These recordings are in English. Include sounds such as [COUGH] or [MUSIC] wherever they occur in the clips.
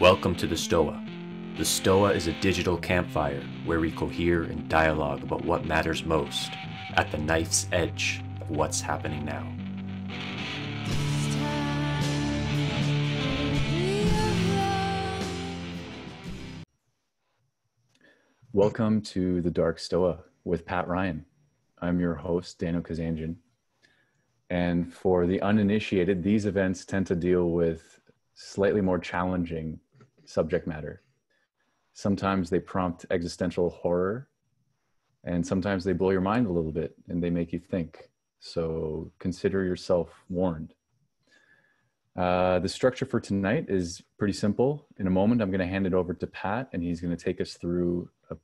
Welcome to the Stoa. The Stoa is a digital campfire where we cohere and dialogue about what matters most at the knife's edge of what's happening now. Welcome to the Dark Stoa with Pat Ryan. I'm your host, Daniel Kazanjian. And for the uninitiated, these events tend to deal with slightly more challenging subject matter. Sometimes they prompt existential horror, and sometimes they blow your mind a little bit and they make you think. So consider yourself warned. Uh, the structure for tonight is pretty simple. In a moment, I'm going to hand it over to Pat, and he's going to take us through a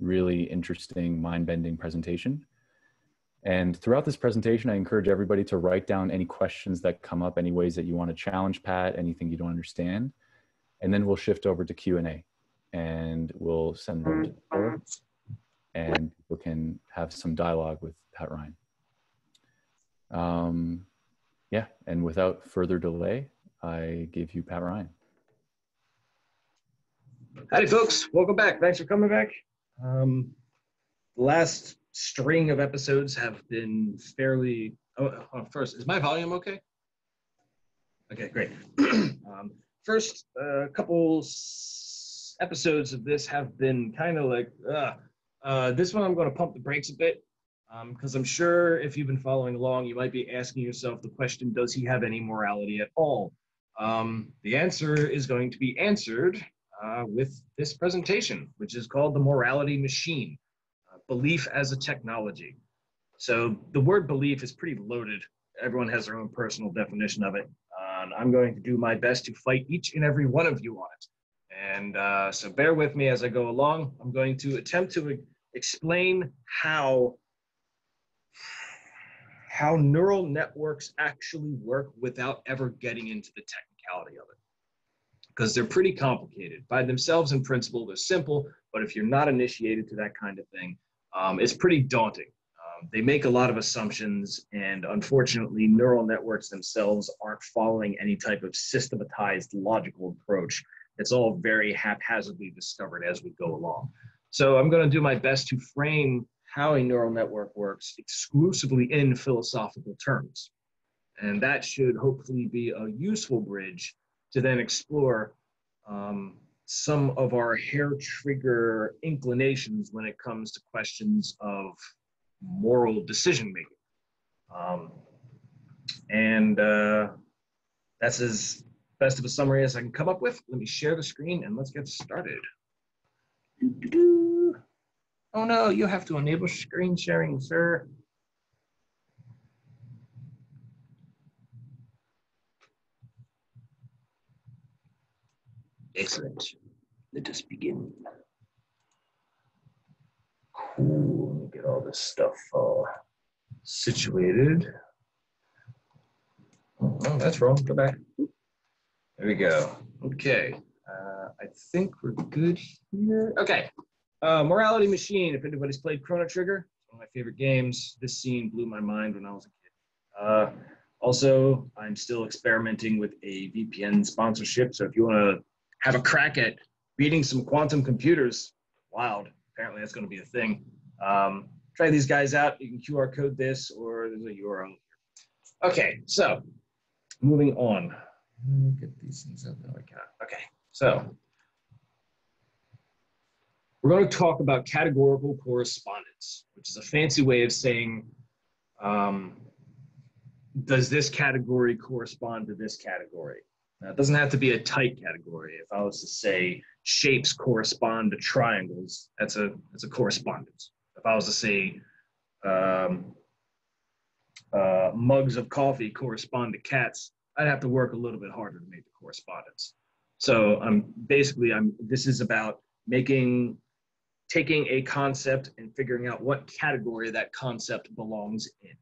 really interesting, mind bending presentation. And throughout this presentation, I encourage everybody to write down any questions that come up, any ways that you want to challenge Pat, anything you don't understand and then we'll shift over to Q&A and we'll send them to the and people can have some dialogue with Pat Ryan. Um, yeah, and without further delay, I give you Pat Ryan. Howdy, folks. Welcome back. Thanks for coming back. Um, the last string of episodes have been fairly. Oh, oh first, is my volume okay? Okay, great. [CLEARS THROAT] um, first uh, couple episodes of this have been kind of like, uh, uh, this one I'm going to pump the brakes a bit because um, I'm sure if you've been following along, you might be asking yourself the question, does he have any morality at all? Um, the answer is going to be answered uh, with this presentation, which is called the Morality Machine, uh, Belief as a Technology. So the word belief is pretty loaded. Everyone has their own personal definition of it I'm going to do my best to fight each and every one of you on it. And uh, so bear with me as I go along. I'm going to attempt to explain how how neural networks actually work without ever getting into the technicality of it. Because they're pretty complicated. By themselves in principle, they're simple, but if you're not initiated to that kind of thing, um, it's pretty daunting they make a lot of assumptions, and unfortunately, neural networks themselves aren't following any type of systematized logical approach. It's all very haphazardly discovered as we go along. So I'm going to do my best to frame how a neural network works exclusively in philosophical terms. And that should hopefully be a useful bridge to then explore um, some of our hair trigger inclinations when it comes to questions of moral decision making. Um, and uh, that's as best of a summary as I can come up with. Let me share the screen and let's get started. Oh no, you have to enable screen sharing, sir. Excellent. Let us begin. Cool. Get all this stuff uh, situated. Oh, that's wrong. Go back. There we go. Okay. Uh, I think we're good here. Okay. Uh, Morality Machine. If anybody's played Chrono Trigger, one of my favorite games. This scene blew my mind when I was a kid. Uh, also, I'm still experimenting with a VPN sponsorship. So if you want to have a crack at beating some quantum computers, wild apparently that's going to be a thing. Um, try these guys out. You can QR code this or there's a URL. Okay, so moving on. Get these things up. No, I cannot. Okay, so we're going to talk about categorical correspondence, which is a fancy way of saying, um, does this category correspond to this category? Now, it doesn't have to be a tight category. If I was to say shapes correspond to triangles, that's a that's a correspondence. If I was to say um, uh, mugs of coffee correspond to cats, I'd have to work a little bit harder to make the correspondence. So I'm basically I'm this is about making taking a concept and figuring out what category that concept belongs in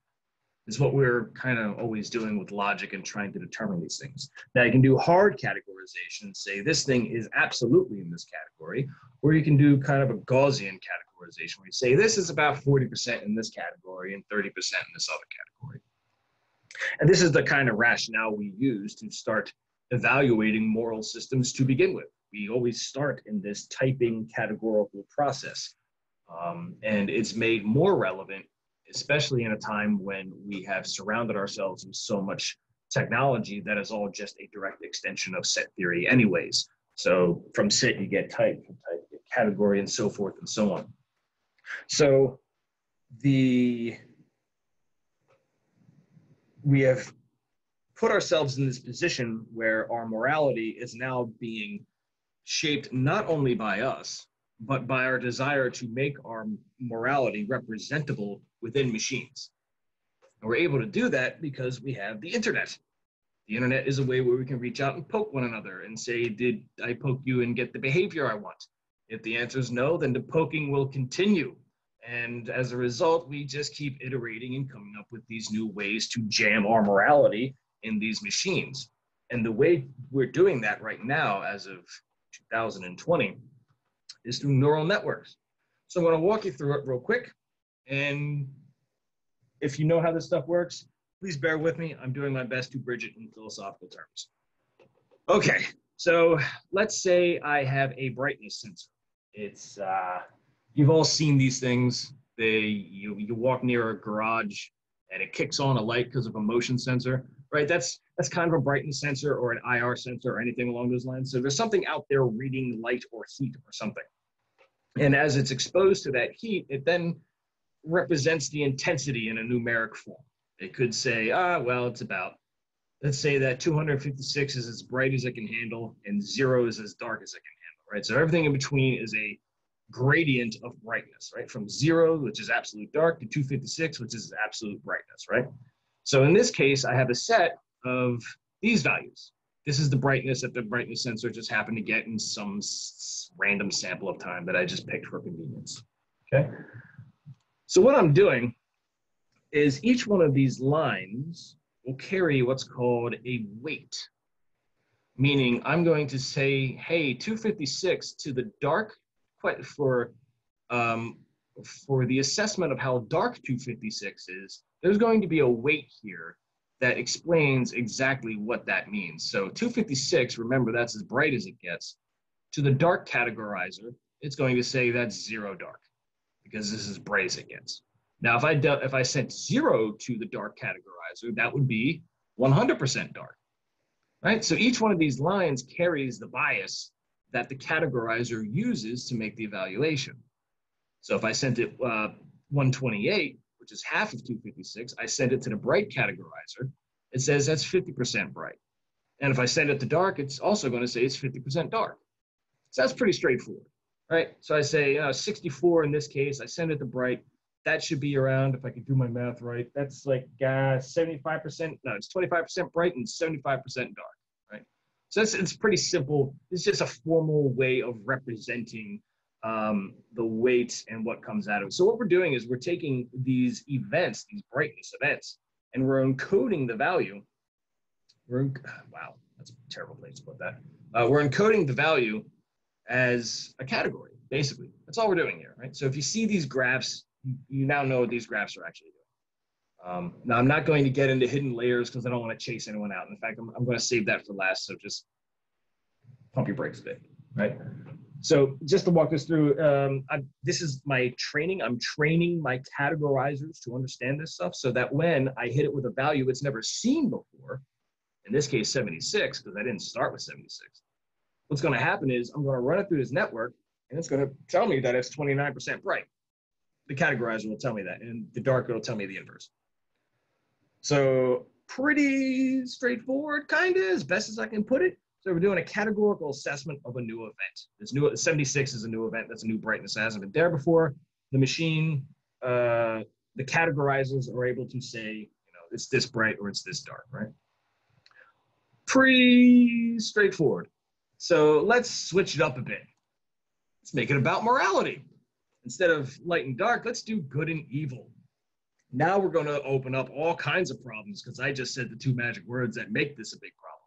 is what we're kind of always doing with logic and trying to determine these things. Now you can do hard categorization, say this thing is absolutely in this category, or you can do kind of a Gaussian categorization where you say this is about 40% in this category and 30% in this other category. And this is the kind of rationale we use to start evaluating moral systems to begin with. we always start in this typing categorical process. Um, and it's made more relevant, especially in a time when we have surrounded ourselves with so much technology that is all just a direct extension of set theory, anyways. So from set, you get type, from type, you get category, and so forth and so on. So the we have put ourselves in this position where our morality is now being shaped not only by us, but by our desire to make our morality representable within machines. And we're able to do that because we have the internet. The internet is a way where we can reach out and poke one another and say, Did I poke you and get the behavior I want? If the answer is no, then the poking will continue. And as a result, we just keep iterating and coming up with these new ways to jam our morality in these machines. And the way we're doing that right now, as of 2020, is through neural networks. So I'm going to walk you through it real quick. And if you know how this stuff works, please bear with me. I'm doing my best to bridge it in philosophical terms. Okay, so let's say I have a brightness sensor. It's uh, you've all seen these things. They you you walk near a garage and it kicks on a light because of a motion sensor, right? That's that's kind of a brightness sensor or an IR sensor or anything along those lines. So there's something out there reading light or heat or something. And as it's exposed to that heat, it then represents the intensity in a numeric form. It could say, ah, well, it's about, let's say that 256 is as bright as it can handle and zero is as dark as it can handle, right? So everything in between is a gradient of brightness, right? From zero, which is absolute dark, to 256, which is absolute brightness, right? So in this case, I have a set of these values. This is the brightness that the brightness sensor just happened to get in some random sample of time that I just picked for convenience, okay? So what I'm doing is each one of these lines will carry what's called a weight, meaning I'm going to say, hey, 256 to the dark, for, um, for the assessment of how dark 256 is, there's going to be a weight here that explains exactly what that means. So 256, remember that's as bright as it gets. To the dark categorizer, it's going to say that's zero dark because this is bright as it gets. Now, if I if I sent zero to the dark categorizer, that would be 100% dark, right? So each one of these lines carries the bias that the categorizer uses to make the evaluation. So if I sent it uh, 128, which is half of 256, I send it to the bright categorizer. It says that's 50% bright. And if I send it to dark, it's also going to say it's 50% dark. So that's pretty straightforward, right? So I say uh, 64 in this case, I send it to bright, that should be around, if I could do my math right, that's like uh, 75%, no, it's 25% bright and 75% dark? So it's, it's pretty simple. It's just a formal way of representing um, the weight and what comes out of it. So what we're doing is we're taking these events, these brightness events, and we're encoding the value. We're, [SIGHS] wow, that's a terrible place to put that. Uh, we're encoding the value as a category, basically. That's all we're doing here, right? So if you see these graphs you now know what these graphs are actually doing. Um, now, I'm not going to get into hidden layers because I don't want to chase anyone out. In fact, I'm, I'm going to save that for last. So just pump your brakes a bit, right? So just to walk us through, um, this is my training. I'm training my categorizers to understand this stuff so that when I hit it with a value it's never seen before, in this case 76, because I didn't start with 76, what's going to happen is I'm going to run it through this network and it's going to tell me that it's 29% bright the categorizer will tell me that, and the dark will tell me the inverse. So pretty straightforward, kind of, as best as I can put it. So we're doing a categorical assessment of a new event. This new 76 is a new event. That's a new brightness. It hasn't been there before. The machine, uh, the categorizers are able to say, you know, it's this bright or it's this dark, right? Pretty straightforward. So let's switch it up a bit. Let's make it about morality instead of light and dark, let's do good and evil. Now we're going to open up all kinds of problems because I just said the two magic words that make this a big problem.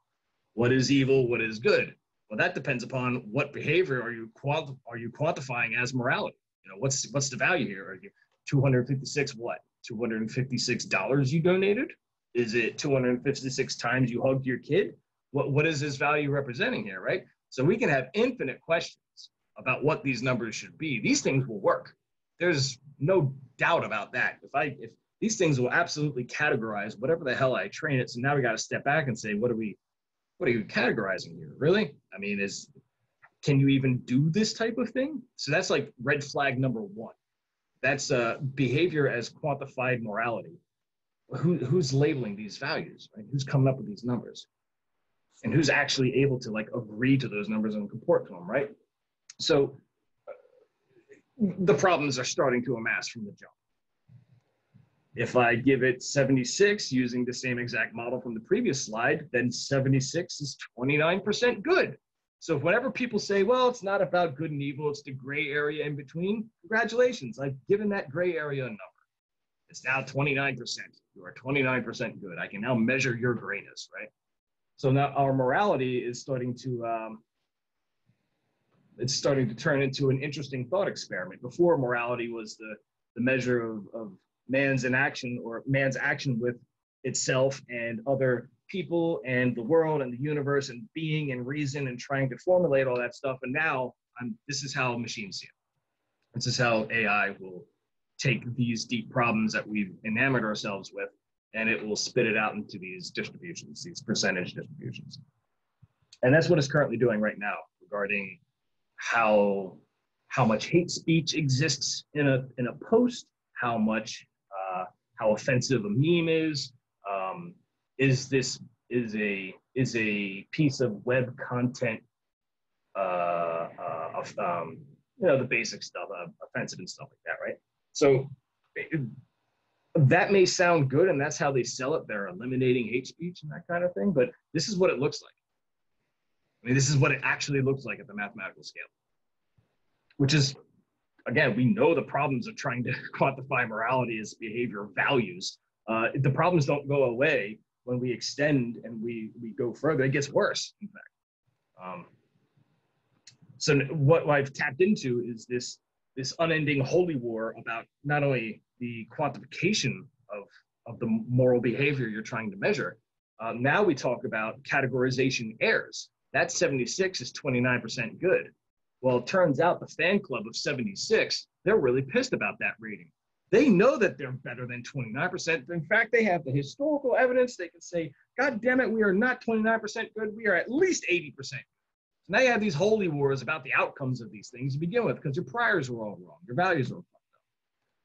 What is evil? What is good? Well, that depends upon what behavior are you are you quantifying as morality. You know, what's what's the value here? Are you 256 what? 256 dollars you donated? Is it 256 times you hugged your kid? What what is this value representing here, right? So we can have infinite questions about what these numbers should be. These things will work. There's no doubt about that. If I if these things will absolutely categorize whatever the hell I train it. So now we got to step back and say, what are we what are you categorizing here? Really? I mean, is can you even do this type of thing? So that's like red flag number one. That's uh, behavior as quantified morality. Who, who's labeling these values? Right? Who's coming up with these numbers? And who's actually able to like agree to those numbers and comport to them, right? So the problems are starting to amass from the jump. If I give it 76 using the same exact model from the previous slide, then 76 is 29% good. So whenever people say, well, it's not about good and evil, it's the gray area in between, congratulations, I've given that gray area a number. It's now 29%. You are 29% good. I can now measure your grayness, right? So now our morality is starting to um, it's starting to turn into an interesting thought experiment. Before morality was the the measure of, of man's inaction or man's action with itself and other people and the world and the universe and being and reason and trying to formulate all that stuff. And now I'm, this is how machines see it. This is how AI will take these deep problems that we've enamored ourselves with and it will spit it out into these distributions, these percentage distributions. And that's what it's currently doing right now regarding how how much hate speech exists in a in a post, how much uh, how offensive a meme is. Um, is this is a is a piece of web content uh, uh, of um, you know the basic stuff, uh, offensive and stuff like that, right? So that may sound good, and that's how they sell it. They're eliminating hate speech and that kind of thing, but this is what it looks like. I mean, this is what it actually looks like at the mathematical scale, which is, again, we know the problems of trying to [LAUGHS] quantify morality as behavior values. Uh, the problems don't go away when we extend and we, we go further. It gets worse, in fact. Um, so what I've tapped into is this this unending holy war about not only the quantification of, of the moral behavior you're trying to measure. Uh, now we talk about categorization errors. That 76 is 29% good. Well, it turns out the fan club of 76, they're really pissed about that rating. They know that they're better than 29%. In fact, they have the historical evidence. They can say, God damn it, we are not 29% good. We are at least 80%. So now you have these holy wars about the outcomes of these things to begin with because your priors were all wrong. Your values were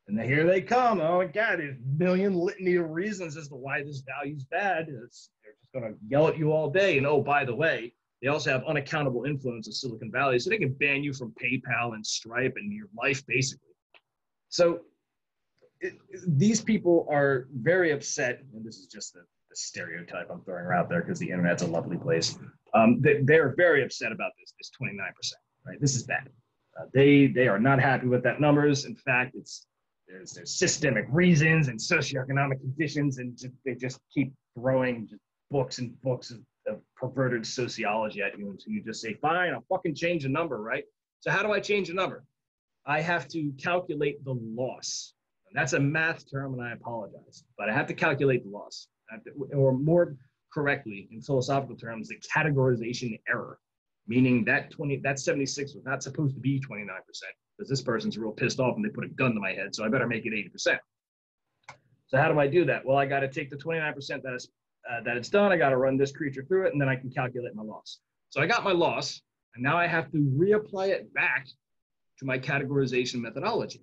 and here they come. Oh my God, there's a million litany of reasons as to why this value's bad. It's, they're just going to yell at you all day. And oh, by the way, they also have unaccountable influence in Silicon Valley, so they can ban you from PayPal and Stripe and your life, basically. So it, these people are very upset, and this is just the, the stereotype I'm throwing out there because the internet's a lovely place. Um, they, they're very upset about this, this 29%, right? This is bad. Uh, they they are not happy with that numbers. In fact, it's there's, there's systemic reasons and socioeconomic conditions, and just, they just keep throwing just books and books of, perverted sociology at you until you just say, fine, I'll fucking change the number, right? So how do I change a number? I have to calculate the loss. And that's a math term, and I apologize, but I have to calculate the loss. To, or more correctly, in philosophical terms, the categorization error, meaning that 20, that 76 was not supposed to be 29% because this person's real pissed off and they put a gun to my head, so I better make it 80%. So how do I do that? Well, I got to take the 29% that is uh, that it's done. I got to run this creature through it, and then I can calculate my loss. So I got my loss, and now I have to reapply it back to my categorization methodology.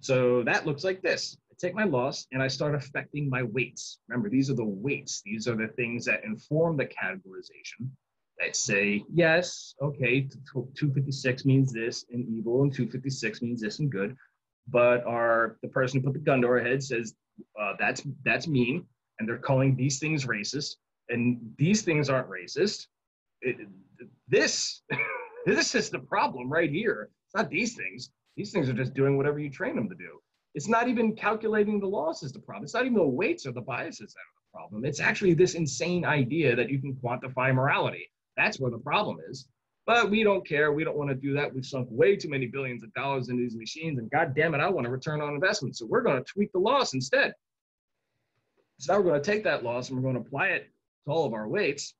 So that looks like this. I take my loss and I start affecting my weights. Remember, these are the weights. These are the things that inform the categorization that say, yes, okay, 256 means this in evil and 256 means this and good. But our the person who put the gun to our head says uh, that's that's mean, and they're calling these things racist, and these things aren't racist. It, this [LAUGHS] this is the problem right here. It's not these things. These things are just doing whatever you train them to do. It's not even calculating the loss is the problem. It's not even the weights or the biases that are the problem. It's actually this insane idea that you can quantify morality. That's where the problem is. But we don't care. We don't want to do that. We've sunk way too many billions of dollars into these machines, and God damn it, I want a return on investment. So we're going to tweak the loss instead. So now we're going to take that loss and we're going to apply it to all of our weights.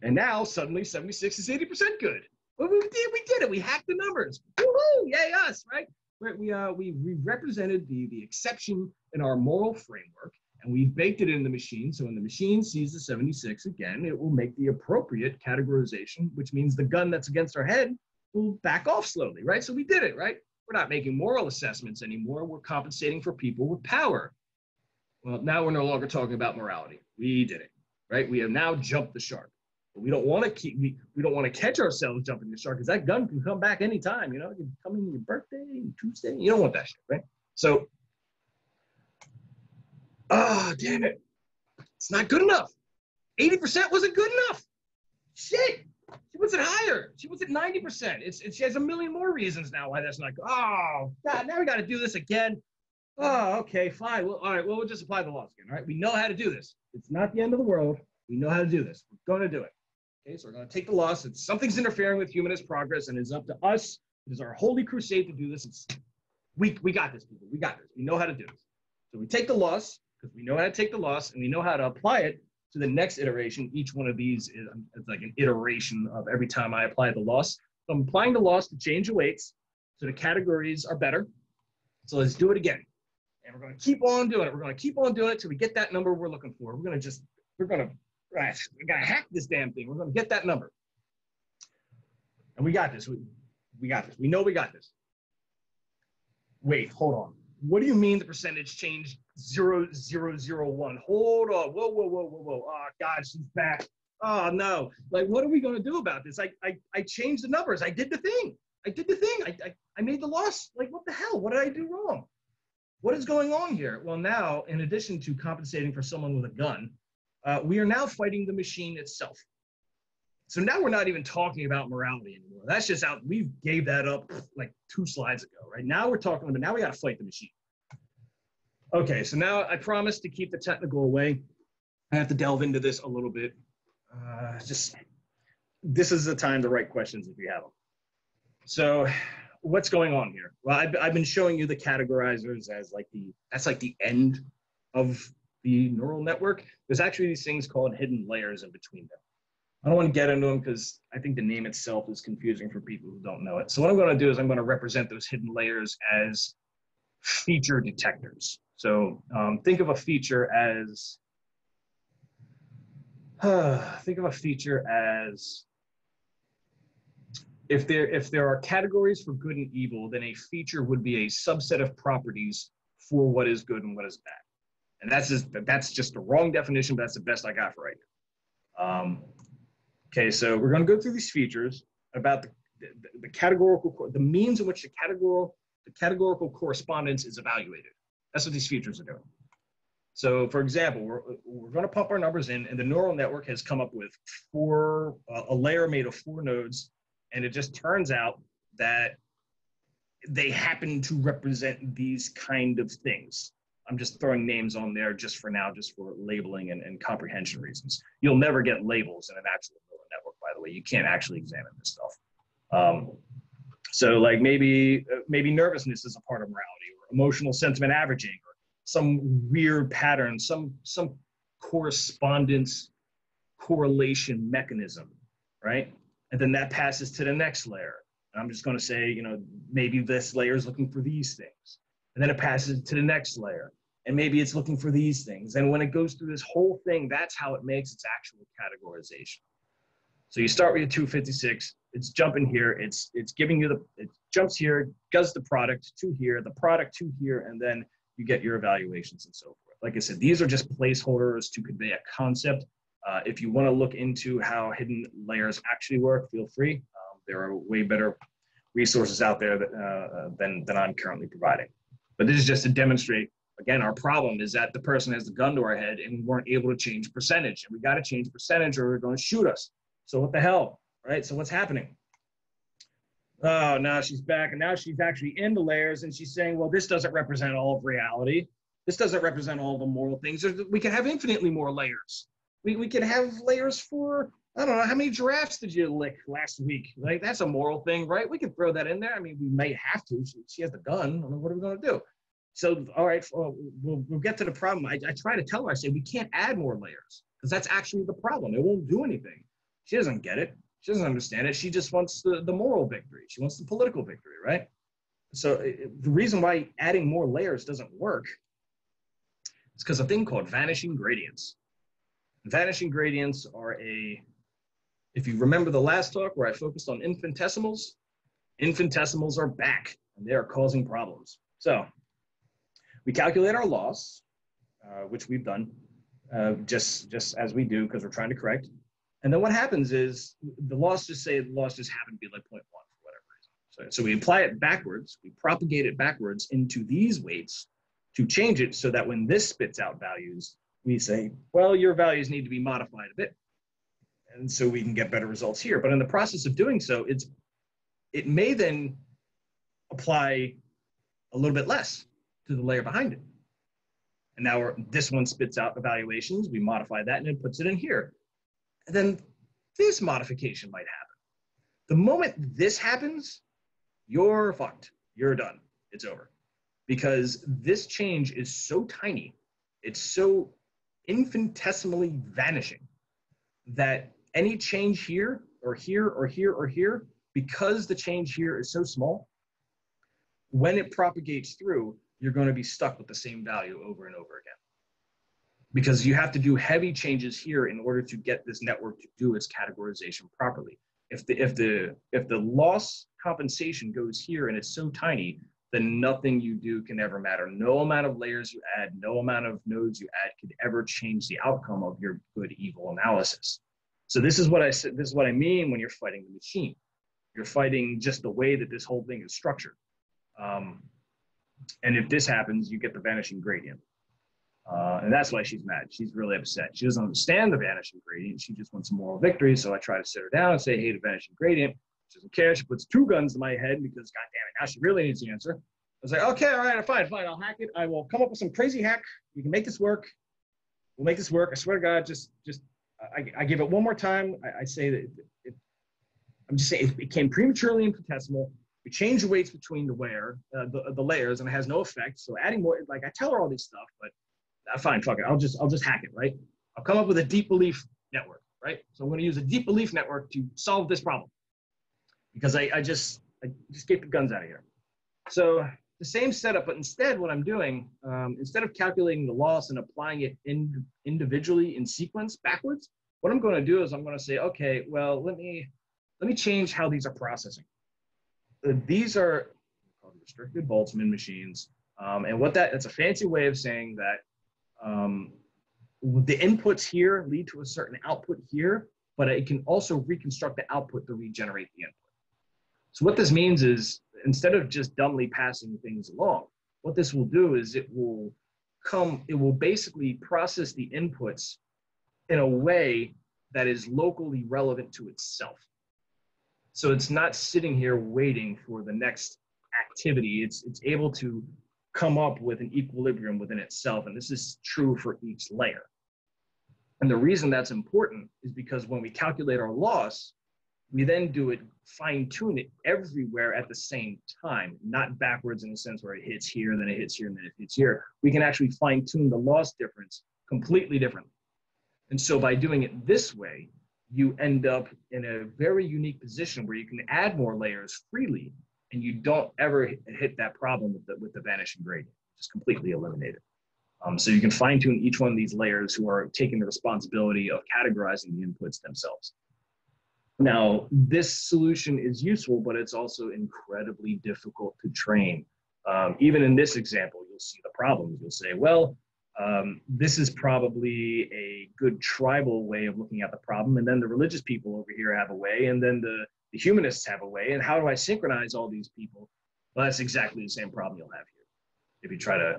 And now suddenly 76 is 80% good. Well, we did, we did it. We hacked the numbers. Woohoo! Yay us, right? We, uh, we, we represented the, the exception in our moral framework and we've baked it in the machine. So when the machine sees the 76 again, it will make the appropriate categorization, which means the gun that's against our head will back off slowly, right? So we did it, right? We're not making moral assessments anymore. We're compensating for people with power. Well, now we're no longer talking about morality. We did it, right? We have now jumped the shark. But we don't want to keep we, we don't want to catch ourselves jumping the shark because that gun can come back anytime. You know, it can come in your birthday, Tuesday. You don't want that shit, right? So, oh damn it, it's not good enough. 80% wasn't good enough. Shit. She was at higher. She was at 90%. It's, it's she has a million more reasons now why that's not good. Oh, God, now we got to do this again. Oh, okay, fine. Well, all right. Well, we'll just apply the loss again. All right. We know how to do this. It's not the end of the world. We know how to do this. We're going to do it. Okay. So we're going to take the loss. It's something's interfering with humanist progress, and it's up to us. It is our holy crusade to do this. It's we we got this, people. We got this. We know how to do this. So we take the loss because we know how to take the loss, and we know how to apply it to the next iteration. Each one of these is um, it's like an iteration of every time I apply the loss. So I'm applying the loss to change the weights, so the categories are better. So let's do it again. And we're going to keep on doing it. We're going to keep on doing it till we get that number we're looking for. We're going to just, we're going to, right, we got to hack this damn thing. We're going to get that number. And we got this. We, we got this. We know we got this. Wait, hold on. What do you mean the percentage changed zero zero zero one? Hold on. Whoa, whoa, whoa, whoa, whoa. Oh God, she's back. Oh no. Like, what are we gonna do about this? I I, I changed the numbers. I did the thing. I did the thing. I, I I made the loss. Like, what the hell? What did I do wrong? What is going on here? Well, now, in addition to compensating for someone with a gun, uh, we are now fighting the machine itself. So now we're not even talking about morality anymore. That's just out. We gave that up like two slides ago, right? Now we're talking about now we got to fight the machine. Okay, so now I promise to keep the technical away. I have to delve into this a little bit. Uh, just this is the time to write questions if you have them. So what's going on here? Well, I've, I've been showing you the categorizers as like the, that's like the end of the neural network. There's actually these things called hidden layers in between them. I don't want to get into them because I think the name itself is confusing for people who don't know it. So what I'm going to do is I'm going to represent those hidden layers as feature detectors. So um, think of a feature as, uh, [SIGHS] think of a feature as if there if there are categories for good and evil, then a feature would be a subset of properties for what is good and what is bad. And that's just that's just the wrong definition, but that's the best I got for right now. Um, okay, so we're going to go through these features about the, the, the categorical the means in which the categorical the categorical correspondence is evaluated. That's what these features are doing. So, for example, we're, we're going to pump our numbers in, and the neural network has come up with four uh, a layer made of four nodes and it just turns out that they happen to represent these kind of things. I'm just throwing names on there just for now, just for labeling and, and comprehension reasons. You'll never get labels in an actual neural network, by the way. You can't actually examine this stuff. Um, so, like maybe uh, maybe nervousness is a part of morality, or emotional sentiment averaging, or some weird pattern, some some correspondence correlation mechanism, right? And then that passes to the next layer. I'm just going to say, you know, maybe this layer is looking for these things, and then it passes to the next layer, and maybe it's looking for these things. And when it goes through this whole thing, that's how it makes its actual categorization. So you start with a 256. It's jumping here. It's it's giving you the it jumps here, does the product to here, the product to here, and then you get your evaluations and so forth. Like I said, these are just placeholders to convey a concept uh, if you want to look into how hidden layers actually work, feel free. Um, there are way better resources out there that, uh, than, than I'm currently providing. But this is just to demonstrate, again, our problem is that the person has the gun to our head and we weren't able to change percentage. And we got to change percentage or they're going to shoot us. So what the hell, right? So what's happening? Oh, now she's back and now she's actually in the layers and she's saying, well, this doesn't represent all of reality. This doesn't represent all the moral things. We can have infinitely more layers. We, we can have layers for I don't know how many giraffes did you lick last week? Like that's a moral thing, right? We can throw that in there. I mean, we may have to. She, she has the gun. I mean, what are we going to do? So, all right, well, uh, we'll, we'll get to the problem. I, I try to tell her. I say we can't add more layers because that's actually the problem. It won't do anything. She doesn't get it. She doesn't understand it. She just wants the, the moral victory. She wants the political victory, right? So it, the reason why adding more layers doesn't work is because a thing called vanishing gradients. Vanishing gradients are a, if you remember the last talk where I focused on infinitesimals, infinitesimals are back and they are causing problems. So we calculate our loss, uh, which we've done uh, just, just as we do because we're trying to correct. And then what happens is the loss just say the loss just happened to be like 0.1 for whatever reason. So, so we apply it backwards, we propagate it backwards into these weights to change it so that when this spits out values, we say, well, your values need to be modified a bit. And so we can get better results here. But in the process of doing so, it's it may then apply a little bit less to the layer behind it. And now this one spits out evaluations. We modify that and it puts it in here. And then this modification might happen. The moment this happens, you're fucked. You're done. It's over. Because this change is so tiny, it's so infinitesimally vanishing that any change here or here or here or here, because the change here is so small, when it propagates through, you're going to be stuck with the same value over and over again. Because you have to do heavy changes here in order to get this network to do its categorization properly. If the if the if the loss compensation goes here and it's so tiny, then nothing you do can ever matter. No amount of layers you add, no amount of nodes you add could ever change the outcome of your good evil analysis. So this is what I said. This is what I mean when you're fighting the machine. You're fighting just the way that this whole thing is structured. Um, and if this happens, you get the vanishing gradient. Uh, and that's why she's mad. She's really upset. She doesn't understand the vanishing gradient. She just wants a moral victory. So I try to sit her down and say, hey, the vanishing gradient. She doesn't care. She puts two guns to my head because, God damn it, now she really needs the answer. I was like, okay, all right, fine, fine. I'll hack it. I will come up with some crazy hack. We can make this work. We'll make this work. I swear to God, just, just, I, I give it one more time. I, I say that it, I'm just saying it became prematurely infinitesimal. We change the weights between the layer, uh, the, the layers, and it has no effect. So adding more, like I tell her all this stuff, but uh, fine, fuck it. I'll just I'll just hack it, right? I'll come up with a deep belief network, right? So I'm going to use a deep belief network to solve this problem because I, I just I just get the guns out of here. So the same setup, but instead what I'm doing, um, instead of calculating the loss and applying it in, individually in sequence backwards, what I'm going to do is I'm going to say, okay, well, let me let me change how these are processing. Uh, these are called restricted Boltzmann machines. Um, and what that, it's a fancy way of saying that um, the inputs here lead to a certain output here, but it can also reconstruct the output to regenerate the input. So what this means is instead of just dumbly passing things along, what this will do is it will come, it will basically process the inputs in a way that is locally relevant to itself. So it's not sitting here waiting for the next activity. It's, it's able to come up with an equilibrium within itself. And this is true for each layer. And the reason that's important is because when we calculate our loss, we then do it, fine tune it everywhere at the same time, not backwards in the sense where it hits here, then it hits here, and then it hits here. We can actually fine tune the loss difference completely differently. And so by doing it this way, you end up in a very unique position where you can add more layers freely and you don't ever hit that problem with the, with the vanishing gradient, just completely eliminate it. Um, so you can fine tune each one of these layers who are taking the responsibility of categorizing the inputs themselves. Now, this solution is useful, but it's also incredibly difficult to train. Um, even in this example, you'll see the problems. You'll say, well, um, this is probably a good tribal way of looking at the problem. And then the religious people over here have a way, and then the, the humanists have a way. And how do I synchronize all these people? Well, that's exactly the same problem you'll have here if you try to,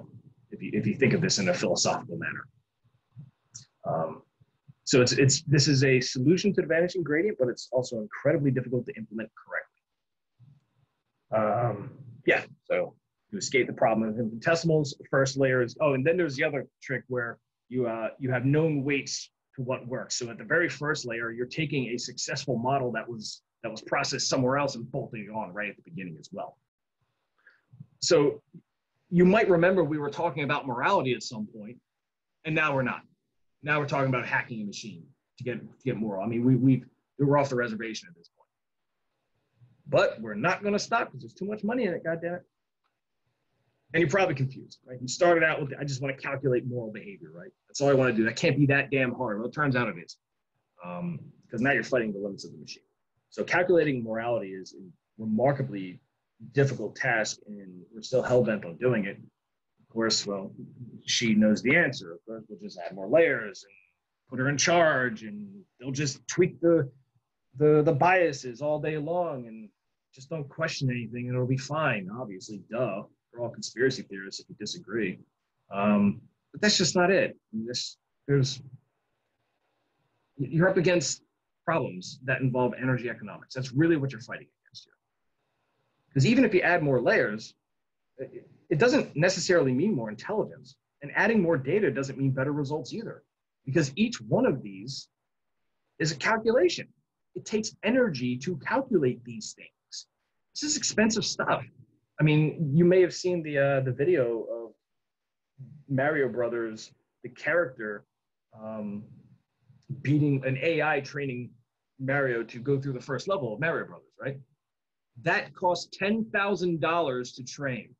if you, if you think of this in a philosophical manner. Um, so it's, it's, this is a solution to the vanishing gradient, but it's also incredibly difficult to implement correctly. Um, yeah, so to escape the problem of infinitesimals. First layer is, oh, and then there's the other trick where you, uh, you have known weights to what works. So at the very first layer, you're taking a successful model that was, that was processed somewhere else and bolting it on right at the beginning as well. So you might remember we were talking about morality at some point, and now we're not. Now we're talking about hacking a machine to get, to get moral. I mean, we, we were off the reservation at this point. But we're not going to stop because there's too much money in it, goddamn it. And you're probably confused, right? You started out with, I just want to calculate moral behavior, right? That's all I want to do. That can't be that damn hard. Well, it turns out it is. Because um, now you're fighting the limits of the machine. So calculating morality is a remarkably difficult task, and we're still hell bent on doing it. Of course, well, she knows the answer. Of course, we'll just add more layers and put her in charge, and they'll just tweak the the the biases all day long, and just don't question anything, and it'll be fine. Obviously, duh. We're all conspiracy theorists if you disagree. Um, but that's just not it. I mean, this, there's you're up against problems that involve energy economics. That's really what you're fighting against here. Because even if you add more layers, it doesn't necessarily mean more intelligence. And adding more data doesn't mean better results either. Because each one of these is a calculation. It takes energy to calculate these things. This is expensive stuff. I mean, you may have seen the uh, the video of Mario Brothers, the character um, beating an AI training Mario to go through the first level of Mario Brothers, right? That cost ten thousand dollars to train.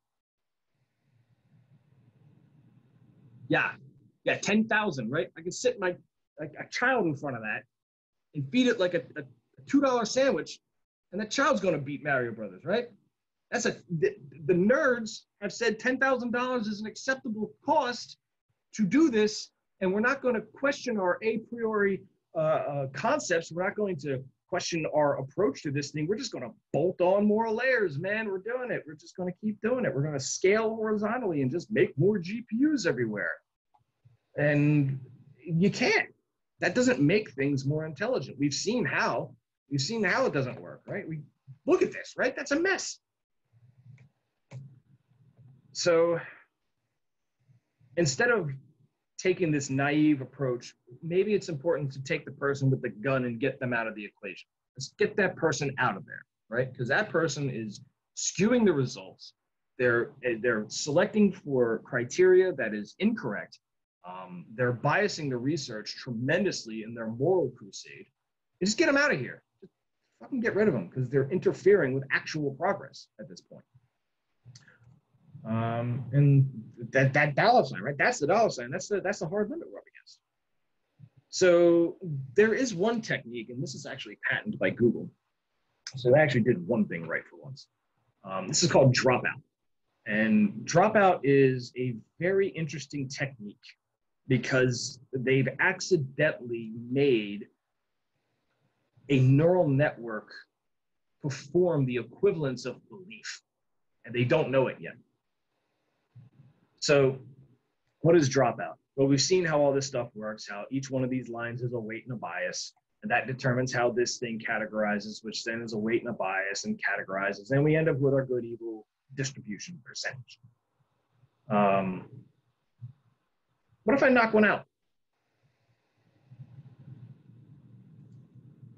Yeah, yeah, ten thousand, right? I can sit my like a child in front of that and feed it like a, a two dollar sandwich, and that child's going to beat Mario Brothers, right? That's a the, the nerds have said ten thousand dollars is an acceptable cost to do this, and we're not going to question our a priori uh, uh, concepts. We're not going to question our approach to this thing. We're just going to bolt on more layers, man. We're doing it. We're just going to keep doing it. We're going to scale horizontally and just make more GPUs everywhere. And you can't. That doesn't make things more intelligent. We've seen how. We've seen how it doesn't work, right? We look at this, right? That's a mess. So instead of taking this naive approach, maybe it's important to take the person with the gun and get them out of the equation. Let's get that person out of there, right? Because that person is skewing the results. They're they're selecting for criteria that is incorrect. Um, they're biasing the research tremendously in their moral crusade. And just get them out of here. Just fucking get rid of them because they're interfering with actual progress at this point. Um, and that that dollar sign, right? That's the dollar sign. That's the that's the hard limit we're up against. So there is one technique, and this is actually patented by Google. So they actually did one thing right for once. Um, this is called dropout. And dropout is a very interesting technique because they've accidentally made a neural network perform the equivalence of belief, and they don't know it yet. So, what is dropout? Well, we've seen how all this stuff works, how each one of these lines is a weight and a bias, and that determines how this thing categorizes, which then is a weight and a bias and categorizes. And we end up with our good evil distribution percentage. Um, what if I knock one out?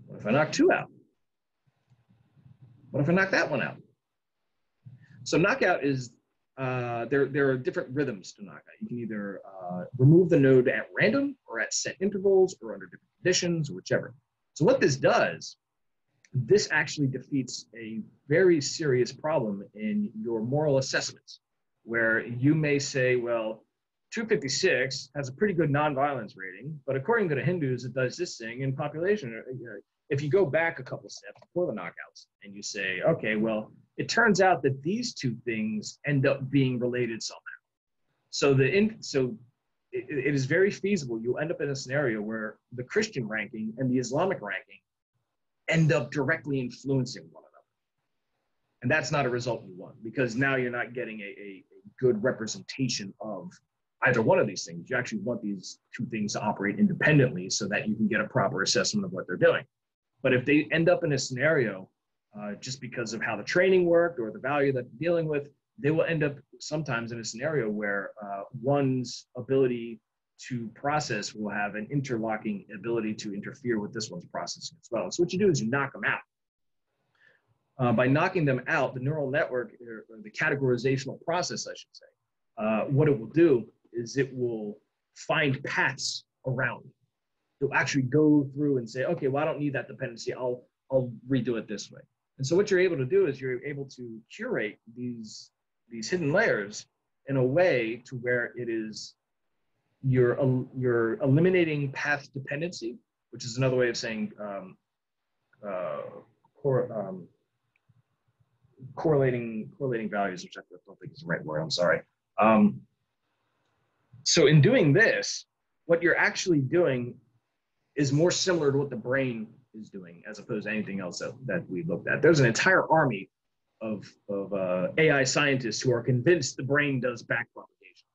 What if I knock two out? What if I knock that one out? So knockout is uh, there, there are different rhythms to knockout. You can either uh, remove the node at random or at set intervals or under different conditions or whichever. So what this does, this actually defeats a very serious problem in your moral assessments, where you may say, well, 256 has a pretty good nonviolence rating, but according to the Hindus, it does this thing in population. Uh, if you go back a couple steps before the knockouts and you say, okay, well, it turns out that these two things end up being related somehow. So the in, so it, it is very feasible you'll end up in a scenario where the Christian ranking and the Islamic ranking end up directly influencing one another. And that's not a result you want because now you're not getting a, a, a good representation of either one of these things. You actually want these two things to operate independently so that you can get a proper assessment of what they're doing. But if they end up in a scenario uh, just because of how the training worked or the value that they're dealing with, they will end up sometimes in a scenario where uh, one's ability to process will have an interlocking ability to interfere with this one's processing as well. So what you do is you knock them out. Uh, by knocking them out, the neural network, or the categorizational process, I should say, uh, what it will do is it will find paths around. it to actually go through and say, okay, well, I don't need that dependency. I'll I'll redo it this way. And so what you're able to do is you're able to curate these these hidden layers in a way to where it is you're you're eliminating path dependency, which is another way of saying um, uh, cor- um, correlating correlating values, which I don't think is the right word. I'm sorry. Um, so in doing this, what you're actually doing is more similar to what the brain is doing as opposed to anything else that, that we looked at. There's an entire army of, of uh, AI scientists who are convinced the brain does back propagation.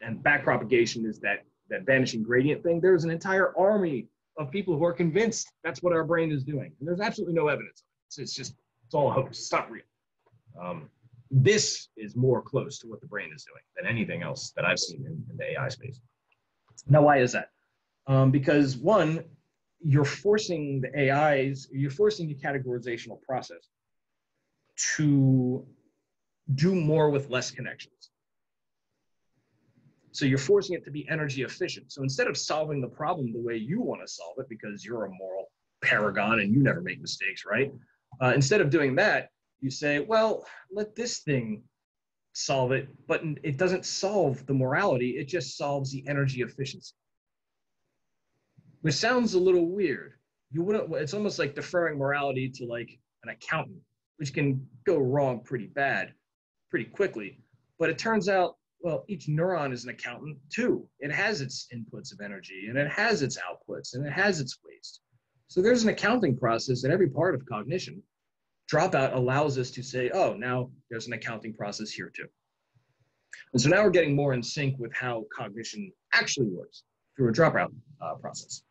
And back propagation is that, that vanishing gradient thing. There's an entire army of people who are convinced that's what our brain is doing. And there's absolutely no evidence. It's, it's just, it's all hoax. It's not real. Um, this is more close to what the brain is doing than anything else that I've seen in, in the AI space. Now, why is that? Um, because one, you're forcing the AIs, you're forcing the categorizational process to do more with less connections. So you're forcing it to be energy efficient. So instead of solving the problem the way you want to solve it, because you're a moral paragon and you never make mistakes, right? Uh, instead of doing that, you say, well, let this thing solve it, but it doesn't solve the morality, it just solves the energy efficiency which sounds a little weird. You wouldn't. It's almost like deferring morality to like an accountant, which can go wrong pretty bad, pretty quickly. But it turns out, well, each neuron is an accountant too. It has its inputs of energy, and it has its outputs, and it has its waste. So there's an accounting process in every part of cognition. Dropout allows us to say, oh, now there's an accounting process here too. And so now we're getting more in sync with how cognition actually works through a dropout uh, process.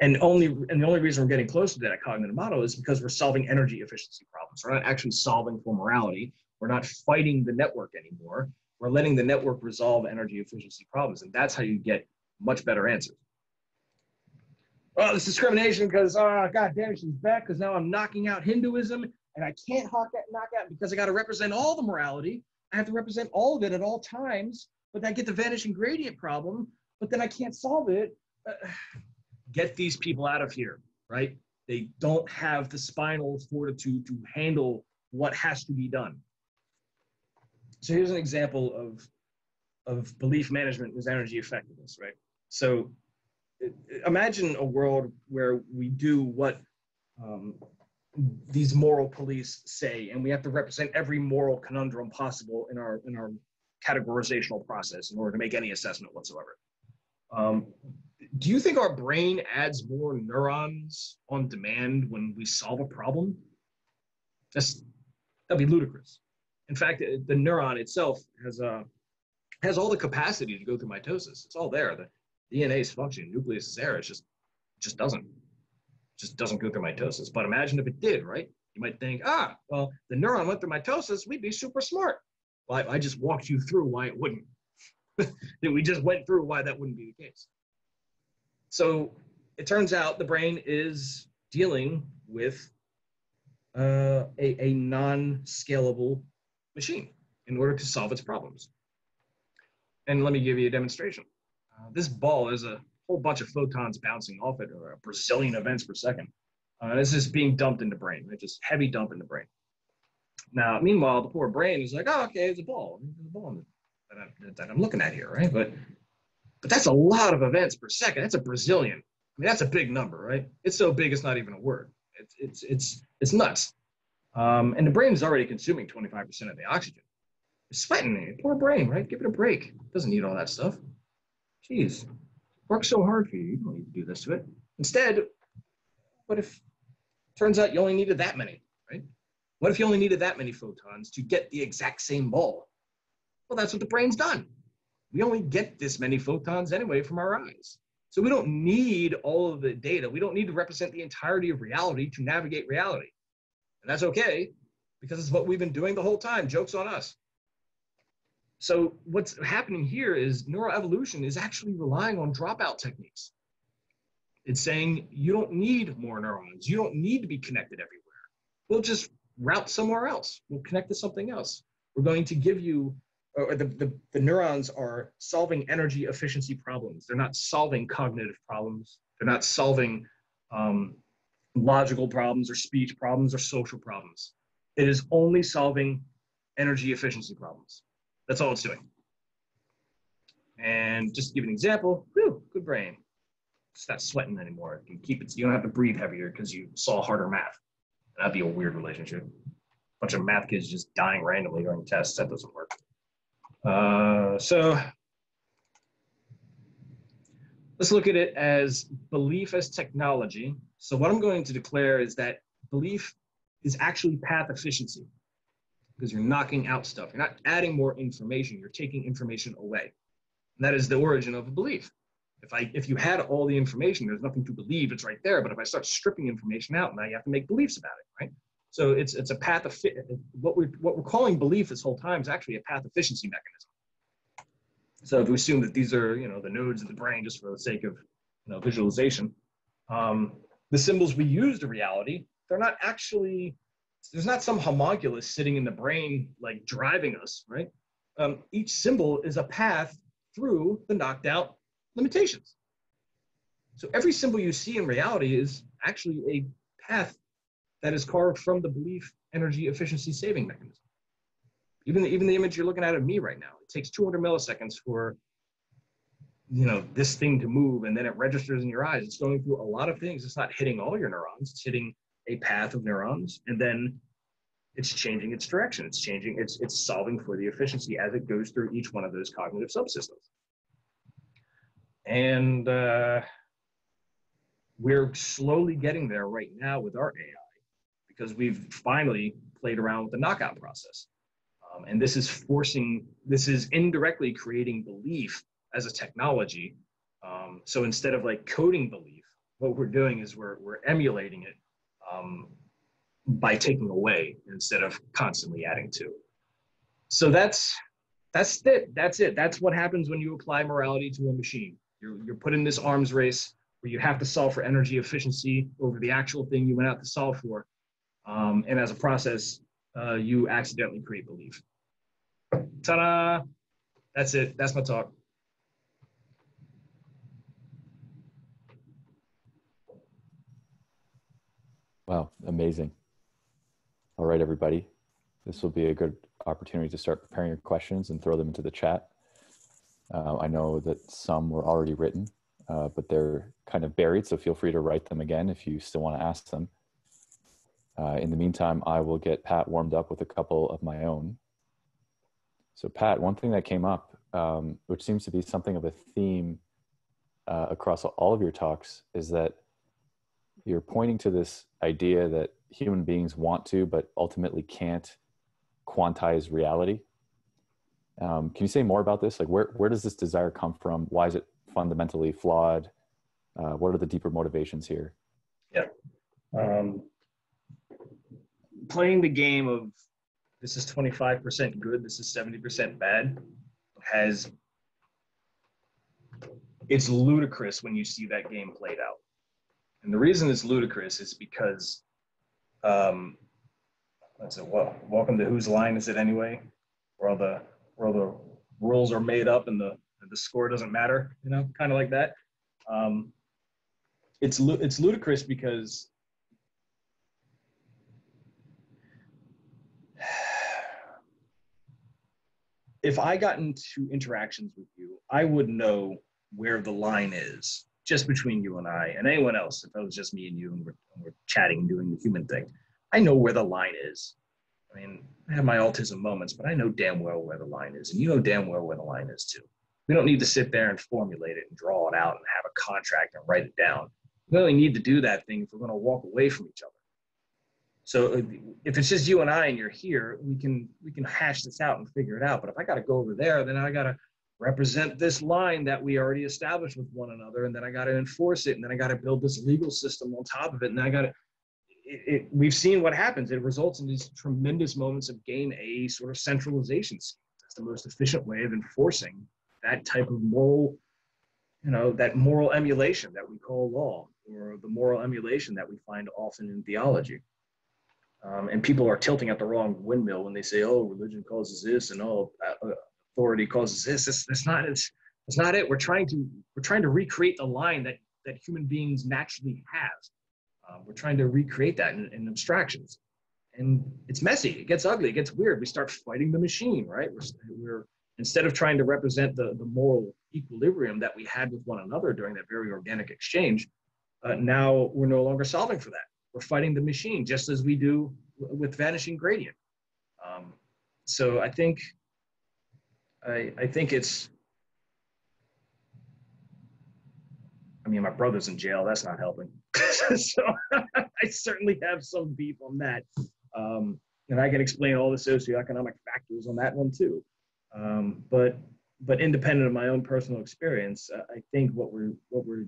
And only and the only reason we're getting close to that cognitive model is because we're solving energy efficiency problems. We're not actually solving for morality. We're not fighting the network anymore. We're letting the network resolve energy efficiency problems, and that's how you get much better answers. Well, this discrimination because oh god damn it, she's back because now I'm knocking out Hinduism and I can't knock out because I got to represent all the morality. I have to represent all of it at all times, but I get the vanishing gradient problem, but then I can't solve it. Uh, get these people out of here, right? They don't have the spinal fortitude to handle what has to be done. So here's an example of, of belief management with energy effectiveness, right? So imagine a world where we do what um, these moral police say, and we have to represent every moral conundrum possible in our in our categorizational process in order to make any assessment whatsoever. Um, do you think our brain adds more neurons on demand when we solve a problem? That's that'd be ludicrous. In fact, the neuron itself has a uh, has all the capacity to go through mitosis. It's all there. The DNA is functioning, nucleus is there. It's just it just doesn't just doesn't go through mitosis. But imagine if it did, right? You might think, ah, well, the neuron went through mitosis, we'd be super smart. Well, I, I just walked you through why it wouldn't. [LAUGHS] we just went through why that wouldn't be the case. So it turns out the brain is dealing with uh, a, a non-scalable machine in order to solve its problems. And let me give you a demonstration. Uh, this ball is a whole bunch of photons bouncing off it, or a Brazilian events per second. Uh, this is being dumped in the brain, right? just heavy dump in the brain. Now, meanwhile, the poor brain is like, oh, okay, it's a ball. It's a ball that I'm, that I'm looking at here, right? But but that's a lot of events per second. That's a Brazilian. I mean, that's a big number, right? It's so big, it's not even a word. It's it's it's it's nuts. Um, and the brain is already consuming 25% of the oxygen. It's sweating it. Poor brain, right? Give it a break. It doesn't need all that stuff. Jeez, work so hard for you. You don't need to do this to it. Instead, what if turns out you only needed that many, right? What if you only needed that many photons to get the exact same ball? Well, that's what the brain's done we only get this many photons anyway from our eyes. So we don't need all of the data. We don't need to represent the entirety of reality to navigate reality. And that's okay because it's what we've been doing the whole time. Joke's on us. So what's happening here is neuroevolution is actually relying on dropout techniques. It's saying you don't need more neurons. You don't need to be connected everywhere. We'll just route somewhere else. We'll connect to something else. We're going to give you or the, the, the neurons are solving energy efficiency problems. They're not solving cognitive problems. They're not solving um, logical problems or speech problems or social problems. It is only solving energy efficiency problems. That's all it's doing. And just to give an example, whew, good brain. It's not sweating anymore. You can keep it. You don't have to breathe heavier because you saw harder math. That'd be a weird relationship. A bunch of math kids just dying randomly during tests. That doesn't work. Uh, so let's look at it as belief as technology. So what I'm going to declare is that belief is actually path efficiency because you're knocking out stuff. You're not adding more information. You're taking information away. And that is the origin of a belief. If I if you had all the information, there's nothing to believe. It's right there. But if I start stripping information out, now you have to make beliefs about it, right? So it's it's a path of what we're what we're calling belief this whole time is actually a path efficiency mechanism. So if we assume that these are you know the nodes of the brain just for the sake of you know visualization, um, the symbols we use to reality they're not actually there's not some homunculus sitting in the brain like driving us, right? Um, each symbol is a path through the knocked out limitations. So every symbol you see in reality is actually a path that is carved from the belief energy efficiency saving mechanism. Even the, even the image you're looking at of me right now, it takes 200 milliseconds for you know this thing to move and then it registers in your eyes. It's going through a lot of things. It's not hitting all your neurons. It's hitting a path of neurons and then it's changing its direction. It's changing, it's, it's solving for the efficiency as it goes through each one of those cognitive subsystems. And uh, we're slowly getting there right now with our AI because we've finally played around with the knockout process. Um, and this is forcing, this is indirectly creating belief as a technology. Um, so instead of like coding belief, what we're doing is we're, we're emulating it um, by taking away instead of constantly adding to. So that's that's it. That's it. That's what happens when you apply morality to a machine. You're you're put in this arms race where you have to solve for energy efficiency over the actual thing you went out to solve for, um, and as a process, uh, you accidentally create belief. Ta-da! That's it. That's my talk. Wow, amazing. All right, everybody. This will be a good opportunity to start preparing your questions and throw them into the chat. Uh, I know that some were already written, uh, but they're kind of buried, so feel free to write them again if you still want to ask them. Uh, in the meantime, I will get Pat warmed up with a couple of my own. So, Pat, one thing that came up, um, which seems to be something of a theme uh, across all of your talks, is that you're pointing to this idea that human beings want to but ultimately can't quantize reality. Um, can you say more about this? Like where, where does this desire come from? Why is it fundamentally flawed? Uh, what are the deeper motivations here? Yeah. Um, playing the game of this is 25% good this is 70% bad has it's ludicrous when you see that game played out and the reason it's ludicrous is because, um, I said, well, welcome to whose line is it anyway? Where all the where all the rules are made up and the the score doesn't matter, you know, kind of like that. Um, it's it's ludicrous because if I got into interactions with you, I would know where the line is just between you and I and anyone else, if it was just me and you and we're, and we're chatting and doing the human thing, I know where the line is. I mean, I have my autism moments, but I know damn well where the line is. And you know damn well where the line is too. We don't need to sit there and formulate it and draw it out and have a contract and write it down. We only need to do that thing if we're going to walk away from each other. So uh, if it's just you and I and you're here, we can we can hash this out and figure it out. But if I got to go over there, then I got to represent this line that we already established with one another and then i got to enforce it and then i got to build this legal system on top of it and i got to it, it, we've seen what happens. It results in these tremendous moments of gain a sort of centralization that's the most efficient way of enforcing that type of moral you know that moral emulation that we call law or the moral emulation that we find often in theology um, and people are tilting at the wrong windmill when they say oh religion causes this and oh uh, authority causes this. It's, it's not. It's, it's not it. We're trying to we're trying to recreate the line that that human beings naturally have. Uh, we're trying to recreate that in, in, abstractions, and it's messy. It gets ugly. It gets weird. We start fighting the machine, right? We're, we're instead of trying to represent the the moral equilibrium that we had with one another during that very organic exchange. Uh, now we're no longer solving for that. We're fighting the machine, just as we do with vanishing gradient. Um, so I think I, I think it's I mean, my brother's in jail. That's not helping. [LAUGHS] so [LAUGHS] I certainly have some beef on that. Um, and I can explain all the socioeconomic factors on that one too. Um, but but independent of my own personal experience, I think what we're what we're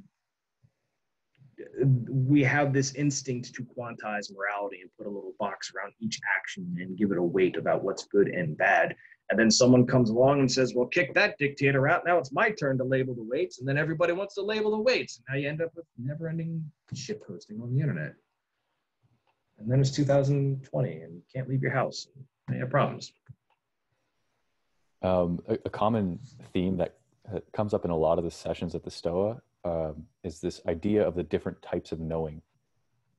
we have this instinct to quantize morality and put a little box around each action and give it a weight about what's good and bad. And then someone comes along and says, well, kick that dictator out. Now it's my turn to label the weights. And then everybody wants to label the weights. And now you end up with never ending shit posting on the internet. And then it's 2020 and you can't leave your house. And you have problems. Um, a, a, common theme that comes up in a lot of the sessions at the STOA um, is this idea of the different types of knowing.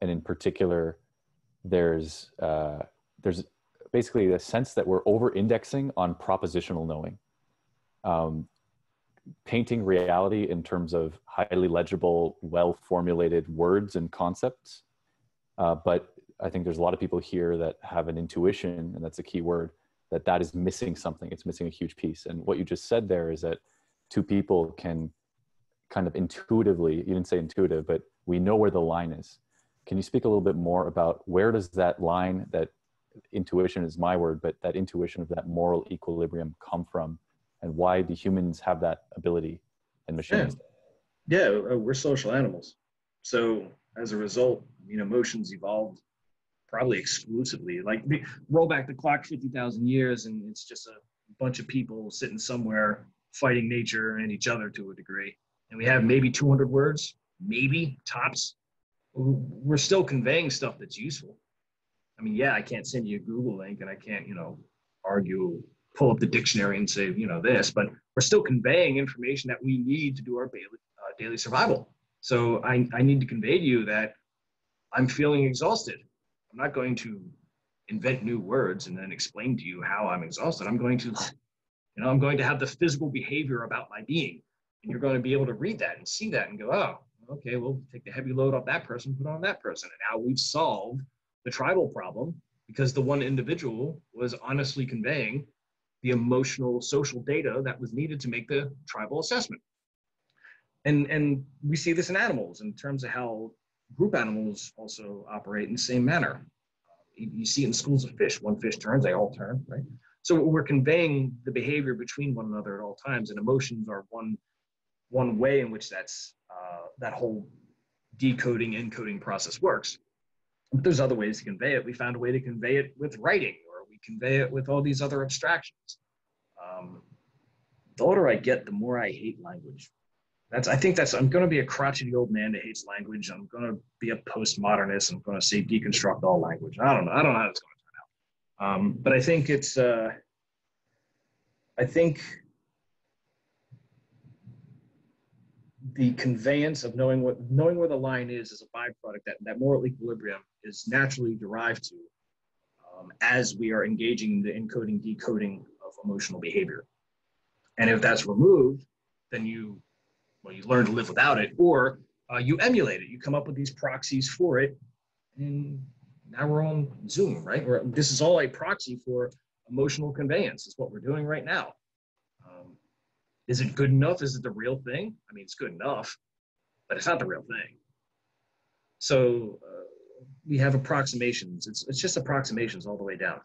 And in particular, there's, uh, there's basically the sense that we're over indexing on propositional knowing. Um, painting reality in terms of highly legible, well formulated words and concepts. Uh, but I think there's a lot of people here that have an intuition, and that's a key word, that that is missing something. It's missing a huge piece. And what you just said there is that two people can kind of intuitively, you didn't say intuitive, but we know where the line is. Can you speak a little bit more about where does that line that intuition is my word, but that intuition of that moral equilibrium come from, and why do humans have that ability and machines? Yeah, yeah uh, we're social animals. So as a result, you know, emotions evolved probably exclusively. Like roll back the clock fifty thousand years, and it's just a bunch of people sitting somewhere fighting nature and each other to a degree. And we have maybe 200 words, maybe tops. We're still conveying stuff that's useful. I mean, yeah, I can't send you a Google link and I can't, you know, argue, pull up the dictionary and say, you know, this, but we're still conveying information that we need to do our daily, uh, daily survival. So I, I need to convey to you that I'm feeling exhausted. I'm not going to invent new words and then explain to you how I'm exhausted. I'm going to, you know, I'm going to have the physical behavior about my being. And you're going to be able to read that and see that and go, oh, okay, we'll take the heavy load off that person, put on that person. And now we've solved the tribal problem because the one individual was honestly conveying the emotional social data that was needed to make the tribal assessment. And, and we see this in animals in terms of how group animals also operate in the same manner. You, you see it in schools of fish. One fish turns, they all turn, right? So we're conveying the behavior between one another at all times, and emotions are one one way in which that's uh, that whole decoding encoding process works. But there's other ways to convey it. We found a way to convey it with writing, or we convey it with all these other abstractions. Um, the older I get, the more I hate language. That's I think that's I'm going to be a crotchety old man that hates language. I'm going to be a postmodernist. I'm going to say deconstruct all language. I don't know. I don't know how it's going to turn out. Um, but I think it's. Uh, I think the conveyance of knowing what knowing where the line is is a byproduct that that moral equilibrium is naturally derived to um, as we are engaging in the encoding decoding of emotional behavior. And if that's removed then you well you learn to live without it or uh, you emulate it. You come up with these proxies for it and now we're on zoom right? We're, this is all a proxy for emotional conveyance is what we're doing right now is it good enough? Is it the real thing? I mean, it's good enough, but it's not the real thing. So uh, we have approximations. It's, it's just approximations all the way down,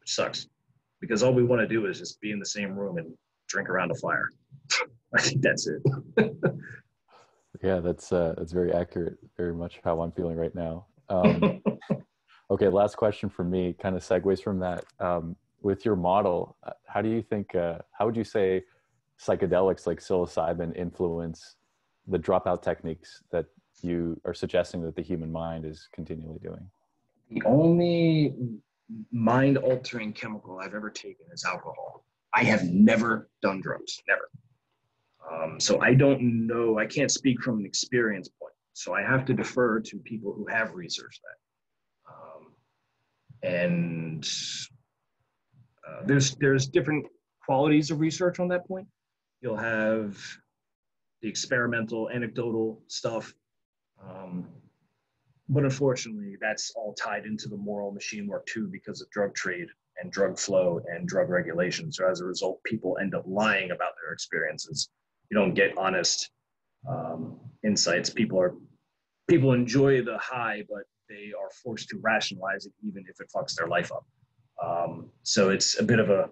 which sucks because all we want to do is just be in the same room and drink around a fire. [LAUGHS] I think that's it. [LAUGHS] yeah, that's uh, that's very accurate. Very much how I'm feeling right now. Um, [LAUGHS] okay, last question for me. Kind of segues from that. Um, with your model, uh, how do you think? Uh, how would you say psychedelics like psilocybin influence the dropout techniques that you are suggesting that the human mind is continually doing? The only mind altering chemical I've ever taken is alcohol. I have never done drugs, never. Um, so I don't know. I can't speak from an experience point. So I have to defer to people who have researched that. Um, and uh, there's there's different qualities of research on that point. You'll have the experimental, anecdotal stuff. Um, but unfortunately, that's all tied into the moral machine work too because of drug trade and drug flow and drug regulation. So as a result, people end up lying about their experiences. You don't get honest um, insights. People are people enjoy the high, but they are forced to rationalize it even if it fucks their life up. Um, so it's a bit of a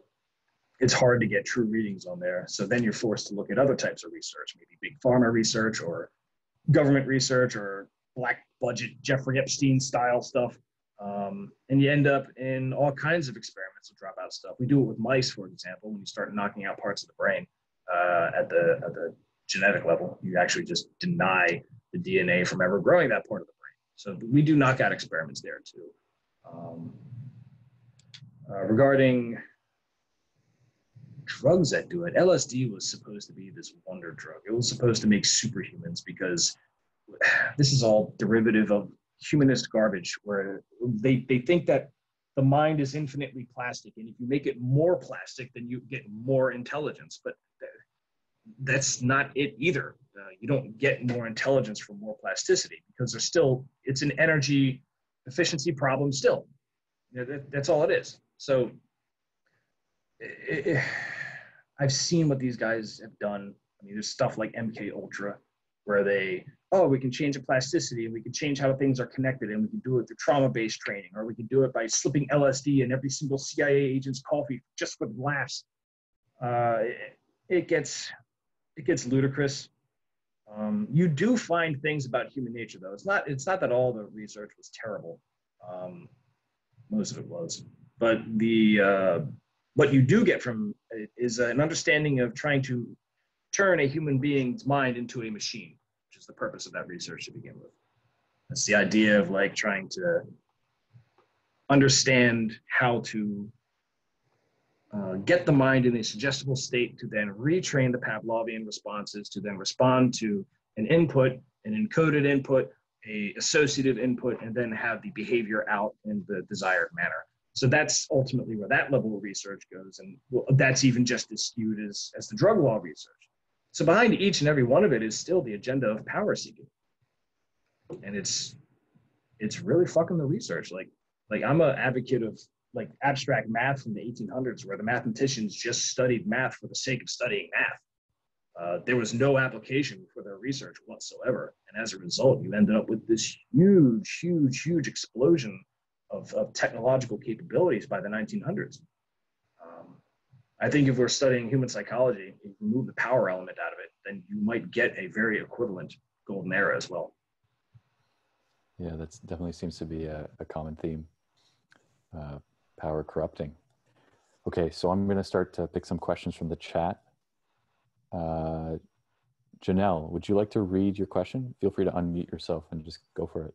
it's hard to get true readings on there. So then you're forced to look at other types of research, maybe big pharma research or government research or black budget Jeffrey Epstein style stuff. Um, and you end up in all kinds of experiments of dropout stuff. We do it with mice, for example, when you start knocking out parts of the brain uh, at the at the genetic level, you actually just deny the DNA from ever growing that part of the brain. So we do knockout experiments there too. Um, uh, regarding drugs that do it, LSD was supposed to be this wonder drug. It was supposed to make superhumans because this is all derivative of humanist garbage where they, they think that the mind is infinitely plastic and if you make it more plastic then you get more intelligence but that's not it either. Uh, you don't get more intelligence from more plasticity because there's still it's an energy efficiency problem still. You know, that, that's all it is. So it, it, i've seen what these guys have done i mean there's stuff like MK Ultra where they oh, we can change the plasticity and we can change how things are connected and we can do it through trauma-based training or we can do it by slipping LSD in every single CIA agent's coffee just for laughs. Uh, it, it, gets it gets ludicrous. Um, you do find things about human nature though. It's not it's not that all the research was terrible. Um, most of it was, but the uh, what you do get from is an understanding of trying to turn a human being's mind into a machine which is the purpose of that research to begin with. It's the idea of like trying to understand how to uh, get the mind in a suggestible state to then retrain the Pavlovian responses to then respond to an input, an encoded input, a associative input, and then have the behavior out in the desired manner. So that's ultimately where that level of research goes, and well, that's even just as skewed as, as the drug law research. So behind each and every one of it is still the agenda of power seeking. And it's it's really fucking the research. Like like I'm an advocate of like abstract math from the 1800s where the mathematicians just studied math for the sake of studying math. Uh, there was no application for their research whatsoever. And as a result, you ended up with this huge, huge, huge explosion of, of technological capabilities by the 1900s. I think if we're studying human psychology, you remove the power element out of it, then you might get a very equivalent golden era as well. Yeah, that definitely seems to be a, a common theme. Uh, power corrupting. Okay, so I'm going to start to pick some questions from the chat. Uh, Janelle, would you like to read your question? Feel free to unmute yourself and just go for it.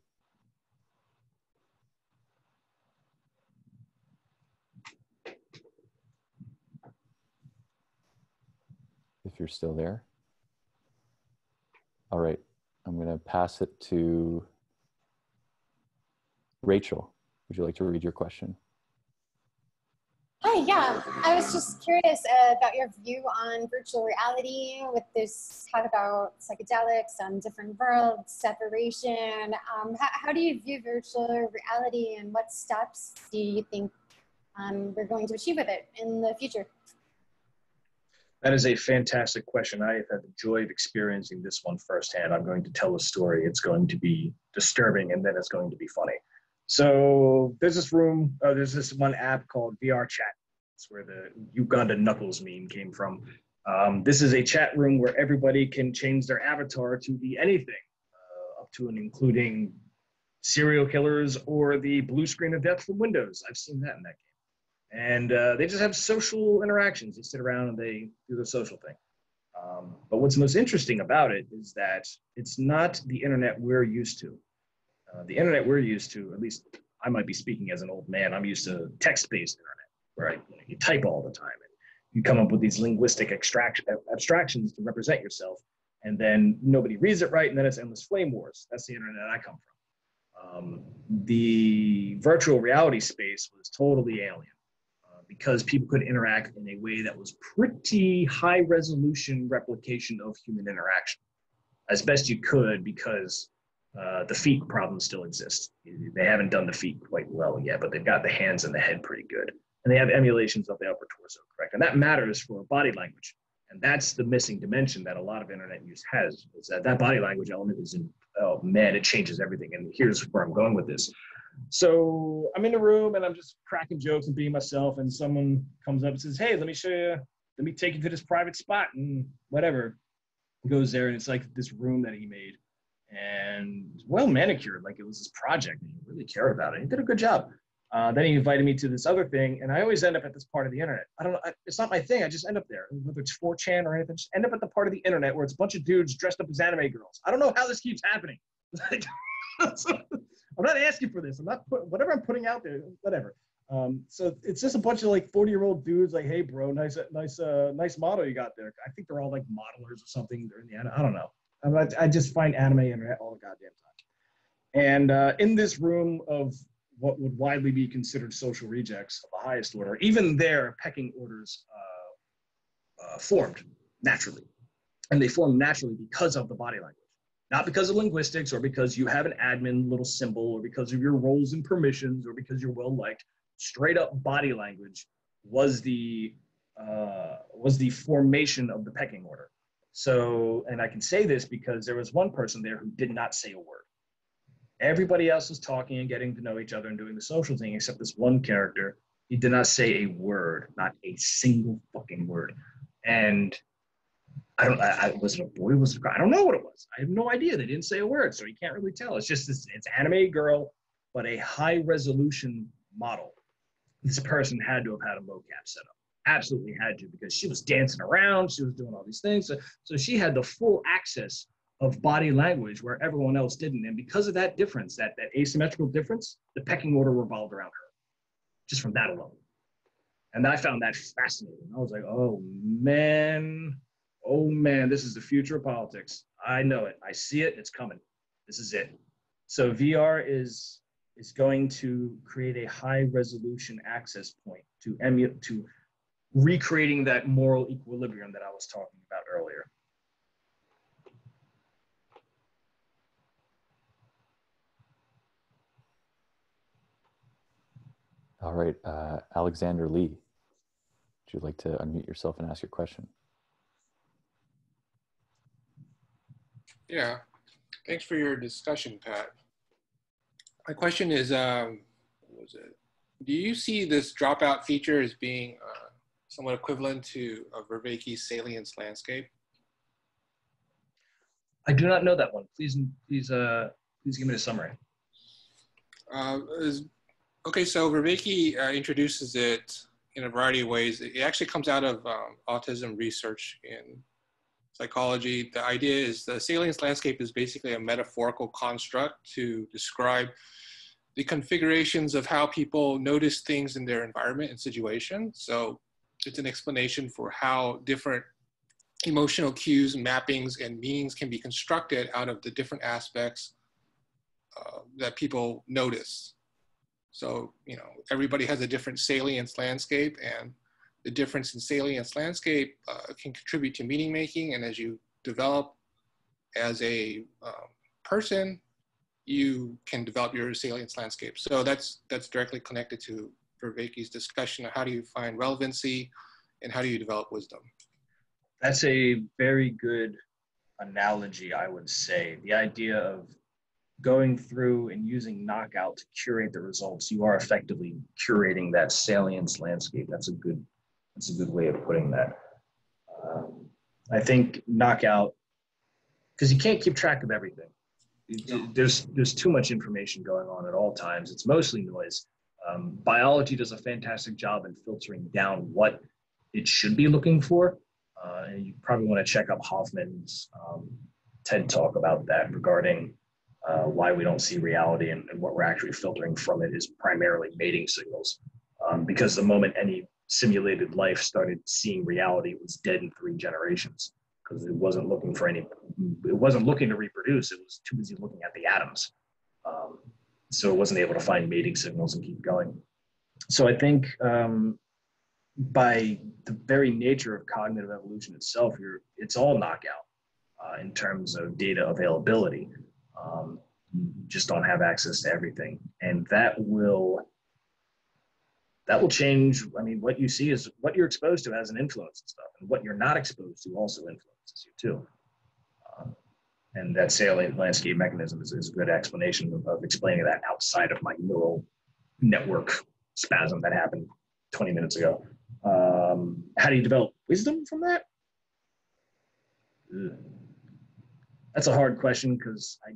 If you're still there. All right, I'm going to pass it to Rachel. Would you like to read your question? Hi, yeah. I was just curious uh, about your view on virtual reality with this talk about psychedelics and different worlds, separation. Um, how, how, do you view virtual reality and what steps do you think um, we're going to achieve with it in the future? That is a fantastic question. I have had the joy of experiencing this one firsthand. I'm going to tell a story. It's going to be disturbing and then it's going to be funny. So there's this room, uh, there's this one app called VR Chat. It's where the Uganda Knuckles meme came from. Um, this is a chat room where everybody can change their avatar to be anything, uh, up to and including serial killers or the blue screen of death from Windows. I've seen that in that game and uh, they just have social interactions. They sit around and they do the social thing. Um, but what's most interesting about it is that it's not the internet we're used to. Uh, the internet we're used to, at least I might be speaking as an old man. I'm used to text-based internet, where I, you, know, you type all the time and you come up with these linguistic extract, abstractions to represent yourself, and then nobody reads it right, and then it's endless flame wars. That's the internet I come from. Um, the virtual reality space was totally alien because people could interact in a way that was pretty high resolution replication of human interaction as best you could because uh, the feet problem still exists. They haven't done the feet quite well yet, but they've got the hands and the head pretty good. And they have emulations of the upper torso, correct? And that matters for body language. And that's the missing dimension that a lot of internet use has, is that that body language element is in, oh man, it changes everything. And here's where I'm going with this. So I'm in the room and I'm just cracking jokes and being myself. And someone comes up and says, hey, let me show you, let me take you to this private spot and whatever. He goes there and it's like this room that he made and well manicured, like it was his project. He really cared about it. He did a good job. Uh, then he invited me to this other thing, and I always end up at this part of the internet. I don't know, I, it's not my thing. I just end up there, whether it's 4chan or anything. Just end up at the part of the internet where it's a bunch of dudes dressed up as anime girls. I don't know how this keeps happening. [LAUGHS] [LAUGHS] I'm not asking for this. I'm not put, whatever I'm putting out there, whatever. Um, so it's just a bunch of like 40 year old dudes like, hey, bro, nice, nice, uh, nice model you got there. I think they're all like modelers or something. They're in the I don't know. I, I just find anime internet all the goddamn time. And uh, in this room of what would widely be considered social rejects of the highest order, even their pecking orders uh, uh, formed naturally. And they formed naturally because of the body language, not because of linguistics or because you have an admin little symbol or because of your roles and permissions or because you're well liked. Straight up body language was the uh, was the formation of the pecking order. So, and I can say this because there was one person there who did not say a word. Everybody else was talking and getting to know each other and doing the social thing, except this one character. He did not say a word, not a single fucking word. And I don't, I, was it a boy? Was it a girl? I don't know what it was. I have no idea. They didn't say a word, so you can't really tell. It's just this, it's anime girl, but a high resolution model. This person had to have had a mocap set up absolutely had to because she was dancing around, she was doing all these things. So, so she had the full access of body language where everyone else didn't. And because of that difference, that, that asymmetrical difference, the pecking order revolved around her, just from that alone. And I found that fascinating. I was like, oh man, oh man, this is the future of politics. I know it. I see it. It's coming. This is it. So VR is is going to create a high resolution access point to emulate to recreating that moral equilibrium that I was talking about earlier. All right, uh, Alexander Lee, would you like to unmute yourself and ask your question? Yeah, thanks for your discussion, Pat. My question is, um, was it? Do you see this dropout feature as being uh, somewhat equivalent to a Vervaeke's salience landscape? I do not know that one. Please, please, uh, please give me a summary. Uh, is, okay, so Vervaeke uh, introduces it in a variety of ways. It actually comes out of um, autism research in psychology. The idea is the salience landscape is basically a metaphorical construct to describe the configurations of how people notice things in their environment and situation. So it's an explanation for how different emotional cues, mappings, and meanings can be constructed out of the different aspects uh, that people notice. So, you know, everybody has a different salience landscape, and the difference in salience landscape uh, can contribute to meaning making. And as you develop as a um, person, you can develop your salience landscape. So that's that's directly connected to Vervaeke's discussion of how do you find relevancy and how do you develop wisdom? That's a very good analogy, I would say. The idea of going through and using knockout to curate the results, you are effectively curating that salience landscape. That's a good, that's a good way of putting that. Um, I think knockout, because you can't keep track of everything. There's there's too much information going on at all times. It's mostly noise. Um, biology does a fantastic job in filtering down what it should be looking for. Uh, and you probably want to check up Hoffman's um, TED talk about that regarding uh, why we don't see reality and, and, what we're actually filtering from it is primarily mating signals. Um, because the moment any simulated life started seeing reality, it was dead in three generations because it wasn't looking for any, it wasn't looking to reproduce. It was too busy looking at the atoms. Um, so it wasn't able to find mating signals and keep going. So I think um, by the very nature of cognitive evolution itself, you're, it's all knockout uh, in terms of data availability. Um, you just don't have access to everything, and that will that will change. I mean, what you see is what you're exposed to has an influence and stuff, and what you're not exposed to also influences you too. Um, and that salient landscape mechanism is, is a good explanation of, of explaining that outside of my neural network spasm that happened 20 minutes ago. Um, how do you develop wisdom from that? That's a hard question because I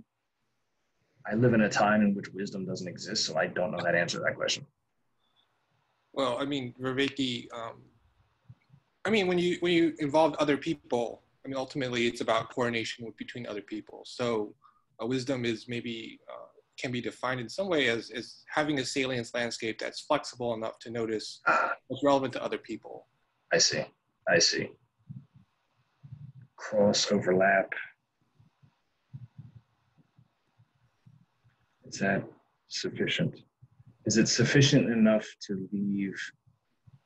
I live in a time in which wisdom doesn't exist, so I don't know that answer to that question. Well, I mean, Vervaeke, um, I mean, when you when you involve other people, I mean, ultimately it's about coordination between other people. So, uh, wisdom is maybe uh, can be defined in some way as, as having a salience landscape that's flexible enough to notice Ah, what's relevant to other people. I see. I see. Cross overlap. Is that sufficient? Is it sufficient enough to leave?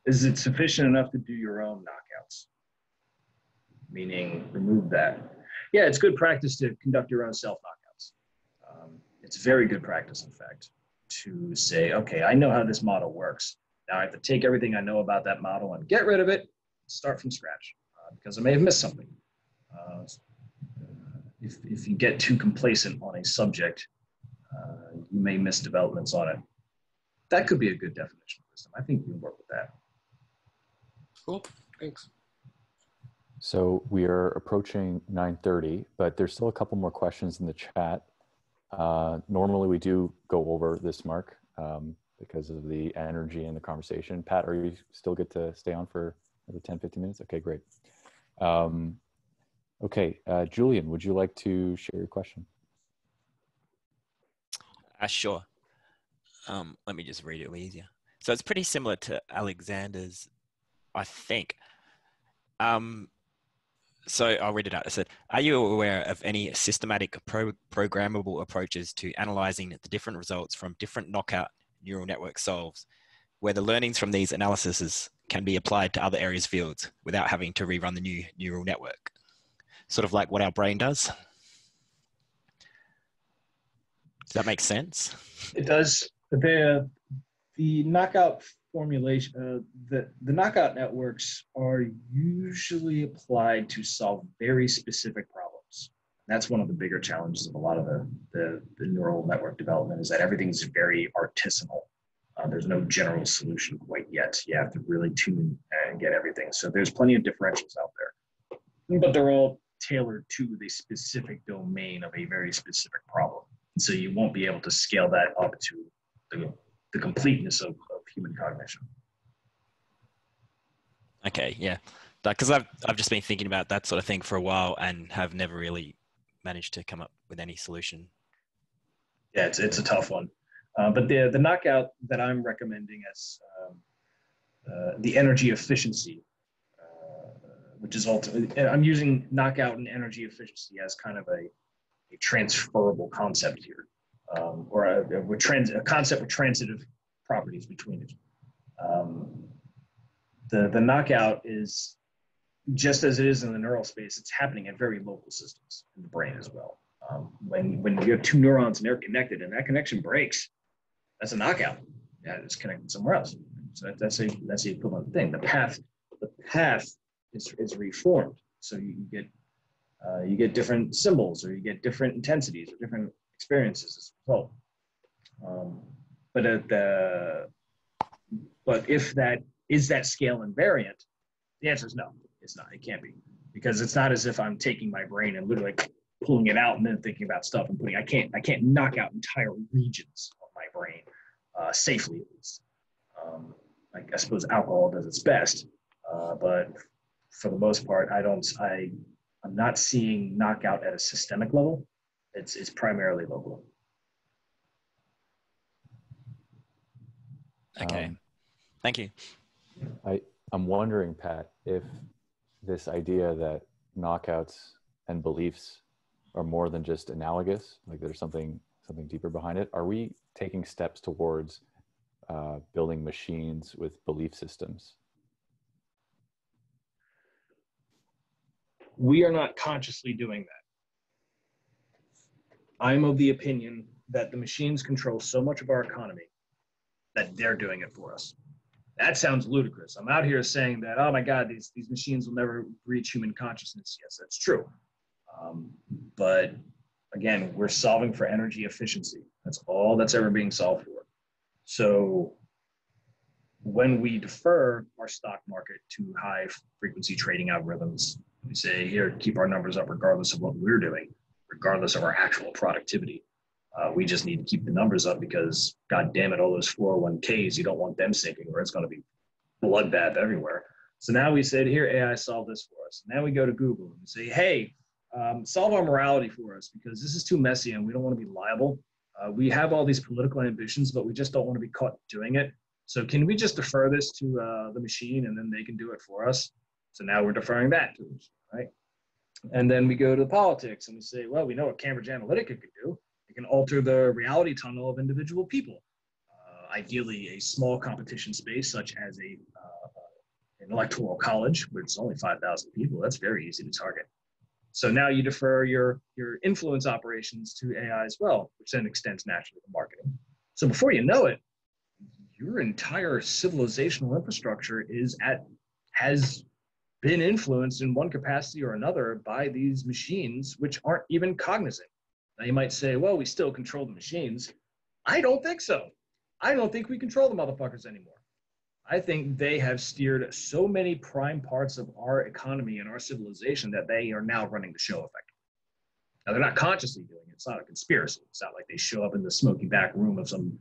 Is it sufficient enough to do your own knockouts? Meaning, remove that. Yeah, it's good practice to conduct your own self knockouts. Um, it's very good practice, in fact, to say, okay, I know how this model works. Now I have to take everything I know about that model and get rid of it, start from scratch, uh, because I may have missed something. Uh, if, if you get too complacent on a subject, uh, you may miss developments on it. That could be a good definition of wisdom. I think you can work with that. Cool, thanks. So we are approaching 9:30, but there's still a couple more questions in the chat. Uh, normally we do go over this mark um, because of the energy and the conversation. Pat, are you still good to stay on for another 10, 15 minutes? Okay, great. Um, okay, uh, Julian, would you like to share your question? Uh, sure. Um, let me just read it easier. So it's pretty similar to Alexander's, I think. Um, so I'll read it out. It said, Are you aware of any systematic pro- programmable approaches to analyzing the different results from different knockout neural network solves, where the learnings from these analyses can be applied to other areas fields without having to rerun the new neural network? Sort of like what our brain does. Does that make sense? It does. The the knockout formulation, uh, the the knockout networks are usually applied to solve very specific problems. That's one of the bigger challenges of a lot of the the, the neural network development is that everything's very artisanal. Uh, there's no general solution quite yet. You have to really tune and get everything. So there's plenty of differentials out there, but they're all tailored to the specific domain of a very specific problem. So you won't be able to scale that up to the, the completeness of, of human cognition. Okay, yeah, because I've I've just been thinking about that sort of thing for a while and have never really managed to come up with any solution. Yeah, it's, it's a tough one. Uh, but the, the knockout that I'm recommending as um, uh, the energy efficiency, uh, which is ultimately, I'm using knockout and energy efficiency as kind of a, a transferable concept here, um, or a, a, trans, a concept with transitive properties between it. Um, the, the knockout is just as it is in the neural space, it's happening at very local systems in the brain as well. Um, when, when you have two neurons and they're connected and that connection breaks, that's a knockout. Yeah, it's connected somewhere else. So that, that's a that's the equivalent thing. The path, the path is, is reformed. So you get uh, you get different symbols or you get different intensities or different experiences as a result. Um, but at the but if that is that scale invariant, the answer is no. It's not. It can't be because it's not as if I'm taking my brain and literally pulling it out and then thinking about stuff and putting. I can't. I can't knock out entire regions of my brain uh, safely at least. Um, I, I, suppose alcohol does its best, uh, but for the most part, I don't. I I'm not seeing knockout at a systemic level. It's it's primarily local. Okay. Um, Thank you. I, I'm wondering, Pat, if this idea that knockouts and beliefs are more than just analogous, like there's something something deeper behind it. Are we taking steps towards uh, building machines with belief systems? We are not consciously doing that. I'm of the opinion that the machines control so much of our economy that they're doing it for us. That sounds ludicrous. I'm out here saying that, oh my God, these, these machines will never reach human consciousness. Yes, that's true. Um, but again, we're solving for energy efficiency. That's all that's ever being solved for. So when we defer our stock market to high frequency trading algorithms, we say, here, keep our numbers up regardless of what we're doing, regardless of our actual productivity. Uh, we just need to keep the numbers up because, God damn it, all those 401ks, you don't want them sinking or it's going to be bloodbath everywhere. So now we said, here, AI, solve this for us. Now we go to Google and say, hey, um, solve our morality for us because this is too messy and we don't want to be liable. Uh, we have all these political ambitions, but we just don't want to be caught doing it. So can we just defer this to uh, the machine and then they can do it for us? So now we're deferring that to the machine, right? And then we go to the politics and we say, well, we know what Cambridge Analytica can do. It can alter the reality tunnel of individual people. Uh, ideally, a small competition space such as a uh, an electoral college, where it's only 5,000 people. That's very easy to target. So now you defer your, your influence operations to AI as well, which then extends naturally to marketing. So before you know it, your entire civilizational infrastructure is at has been influenced in one capacity or another by these machines, which aren't even cognizant. Now you might say, well, we still control the machines. I don't think so. I don't think we control the motherfuckers anymore. I think they have steered so many prime parts of our economy and our civilization that they are now running the show effectively. Now they're not consciously doing it. It's not a conspiracy. It's not like they show up in the smoky back room of some,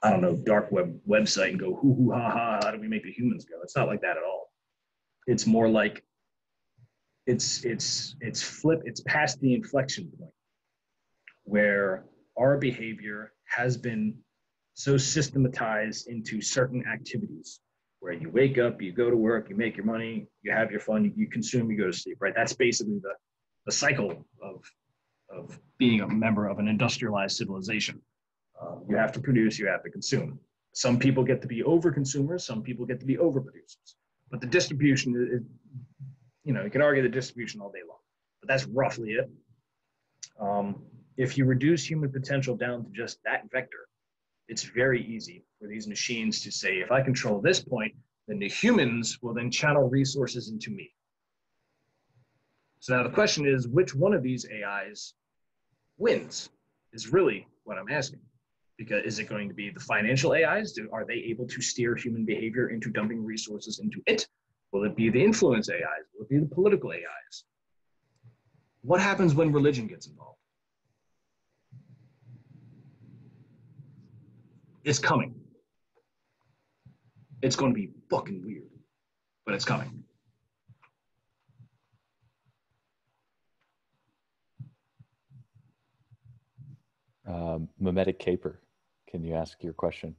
I don't know, dark web website and go, hoo hoo ha ha, how do we make the humans go? It's not like that at all. It's more like it's it's it's flip, it's past the inflection point where our behavior has been so systematized into certain activities where you wake up, you go to work, you make your money, you have your fun, you, consume, you go to sleep, right? That's basically the, the cycle of, of being a member of an industrialized civilization. Uh, you have to produce, you have to consume. Some people get to be over consumers, some people get to be over producers. But the distribution is, you know, you can argue the distribution all day long, but that's roughly it. Um, if you reduce human potential down to just that vector, it's very easy for these machines to say, if I control this point, then the humans will then channel resources into me. So now the question is, which one of these AIs wins is really what I'm asking. Because is it going to be the financial AIs? Do, are they able to steer human behavior into dumping resources into it? Will it be the influence AIs? Will it be the political AIs? What happens when religion gets involved? It's coming. It's going to be fucking weird, but it's coming. Um, Mimetic Caper, can you ask your question?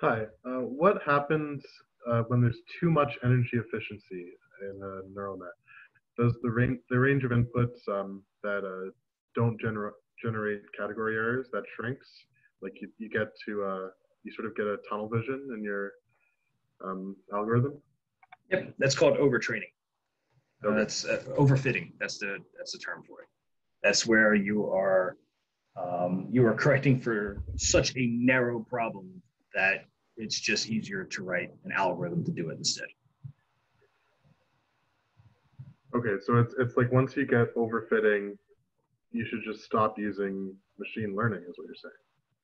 Hi. Uh, what happens uh, when there's too much energy efficiency in a neural net? Does the range the range of inputs um, that uh, don't generate generate category errors that shrinks? Like you, you get to uh, you sort of get a tunnel vision in your um, algorithm. Yep, that's called overtraining. Uh, Okay. that's uh, overfitting. That's the that's the term for it. That's where you are um, you are correcting for such a narrow problem that it's just easier to write an algorithm to do it instead. Okay, so it's it's like once you get overfitting, you should just stop using machine learning, is what you're saying.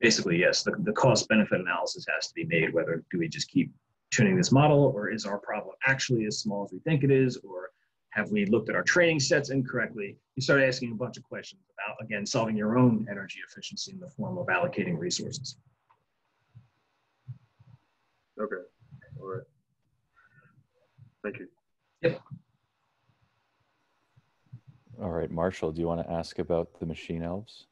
Basically, yes, the, the cost benefit analysis has to be made. Whether do we just keep tuning this model, or is our problem actually as small as we think it is, or have we looked at our training sets incorrectly? You start asking a bunch of questions about again solving your own energy efficiency in the form of allocating resources. Okay, all right. Thank you. Yep. All right, Marshall, do you want to ask about the machine elves?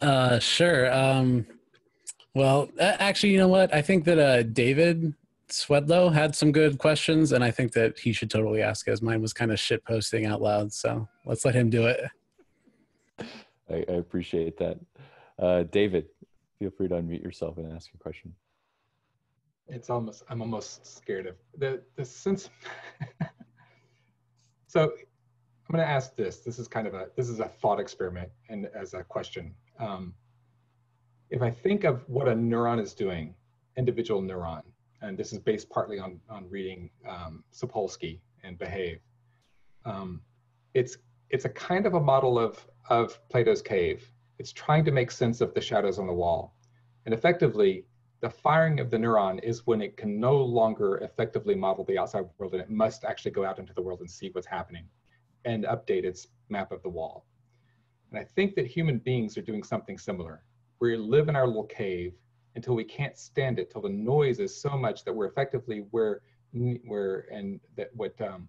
Uh, sure. Um, Well, actually, you know what? I think that uh, David Swedlow had some good questions, and I think that he should totally ask as mine was kind of shit posting out loud. So let's let him do it. I, I appreciate that. Uh, David, feel free to unmute yourself and ask your question. It's almost, I'm almost scared of the, the sense. [LAUGHS] so I'm going to ask this. This is kind of a, this is a thought experiment and as a question. Um, if I think of what a neuron is doing, individual neuron, and this is based partly on, on reading um, Sapolsky and Behave, um, it's, it's a kind of a model of, of Plato's cave. It's trying to make sense of the shadows on the wall. And effectively, the firing of the neuron is when it can no longer effectively model the outside world and it must actually go out into the world and see what's happening and update its map of the wall. And I think that human beings are doing something similar we live in our little cave until we can't stand it, till the noise is so much that we're effectively where where and that what um,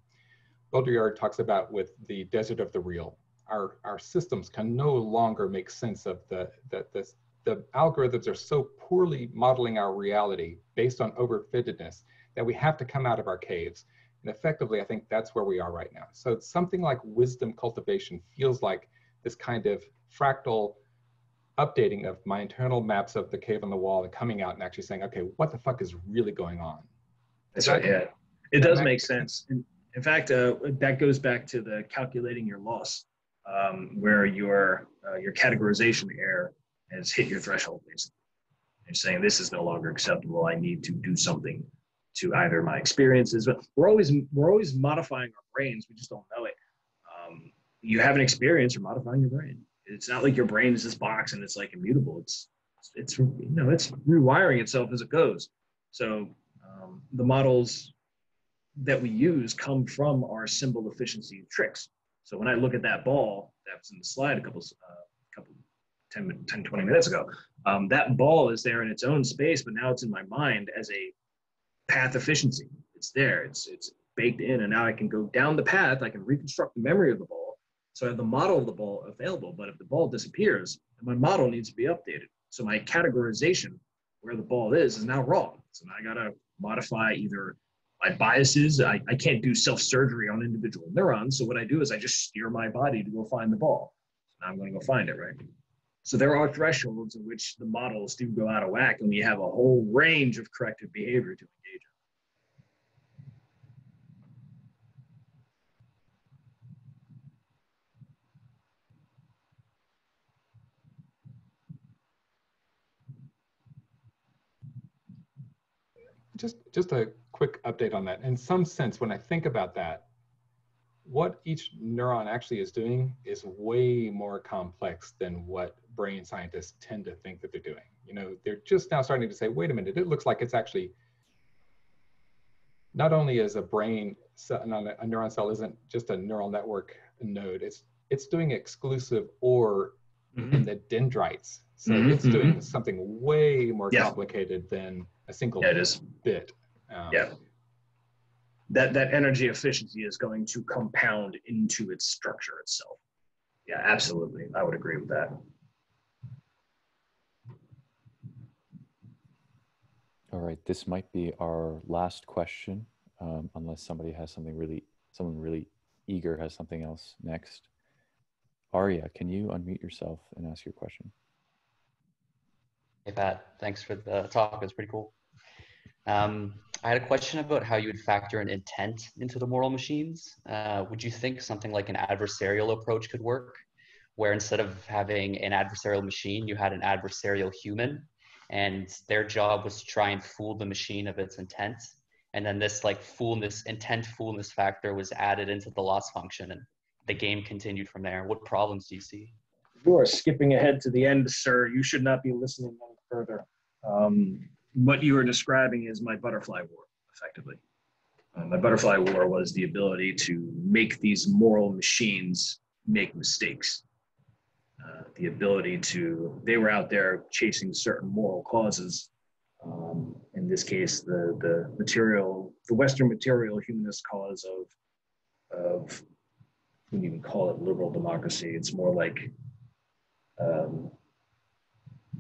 Baudrillard talks about with the desert of the real. Our our systems can no longer make sense of the that this the algorithms are so poorly modeling our reality based on overfittedness that we have to come out of our caves. And effectively, I think that's where we are right now. So something like wisdom cultivation feels like this kind of fractal updating of my internal maps of the cave on the wall and coming out and actually saying, okay, what the fuck is really going on? That's right. Yeah, it does make sense. In, in fact, uh, that goes back to the calculating your loss, um, where your uh, your categorization error has hit your threshold. Basically, you're saying this is no longer acceptable. I need to do something to either my experiences. But we're always we're always modifying our brains. We just don't know it. Um, you have an experience, you're modifying your brain it's not like your brain is this box and it's like immutable. It's it's you know it's rewiring itself as it goes. So um, the models that we use come from our symbol efficiency tricks. So when I look at that ball that was in the slide a couple uh, couple 10, 10 20 minutes ago, um, that ball is there in its own space, but now it's in my mind as a path efficiency. It's there. It's it's baked in, and now I can go down the path. I can reconstruct the memory of the ball so I have the model of the ball available, but if the ball disappears, my model needs to be updated. So my categorization where the ball is is now wrong. So now I gotta modify either my biases. I, I can't do self-surgery on individual neurons. So what I do is I just steer my body to go find the ball. So now I'm gonna go find it, right? So there are thresholds in which the models do go out of whack and we have a whole range of corrective behavior to engage in. Just just a quick update on that. In some sense, when I think about that, what each neuron actually is doing is way more complex than what brain scientists tend to think that they're doing. You know, they're just now starting to say, wait a minute, it looks like it's actually not only is a brain a neuron cell isn't just a neural network node, it's it's doing exclusive OR mm-hmm. in the dendrites. So mm-hmm, it's doing mm-hmm. something way more yeah. complicated than a single yeah, it is. bit. Um, yeah. That, that energy efficiency is going to compound into its structure itself. Yeah, absolutely. I would agree with that. All right, this might be our last question, um, unless somebody has something really, someone really eager has something else next. Aria, can you unmute yourself and ask your question? Hey, Pat. Thanks for the talk. It's pretty cool. Um, I had a question about how you would factor an intent into the moral machines. Uh, would you think something like an adversarial approach could work, where instead of having an adversarial machine, you had an adversarial human, and their job was to try and fool the machine of its intent, and then this like foolness, intent foolness factor was added into the loss function, and the game continued from there. What problems do you see? You are skipping ahead to the end, sir. You should not be listening further. Um, what you were describing is my butterfly war, effectively. Uh, my butterfly war was the ability to make these moral machines make mistakes. Uh, the ability to, they were out there chasing certain moral causes. Um, in this case, the, the material, the Western material humanist cause of, of, wouldn't even call it liberal democracy. It's more like um,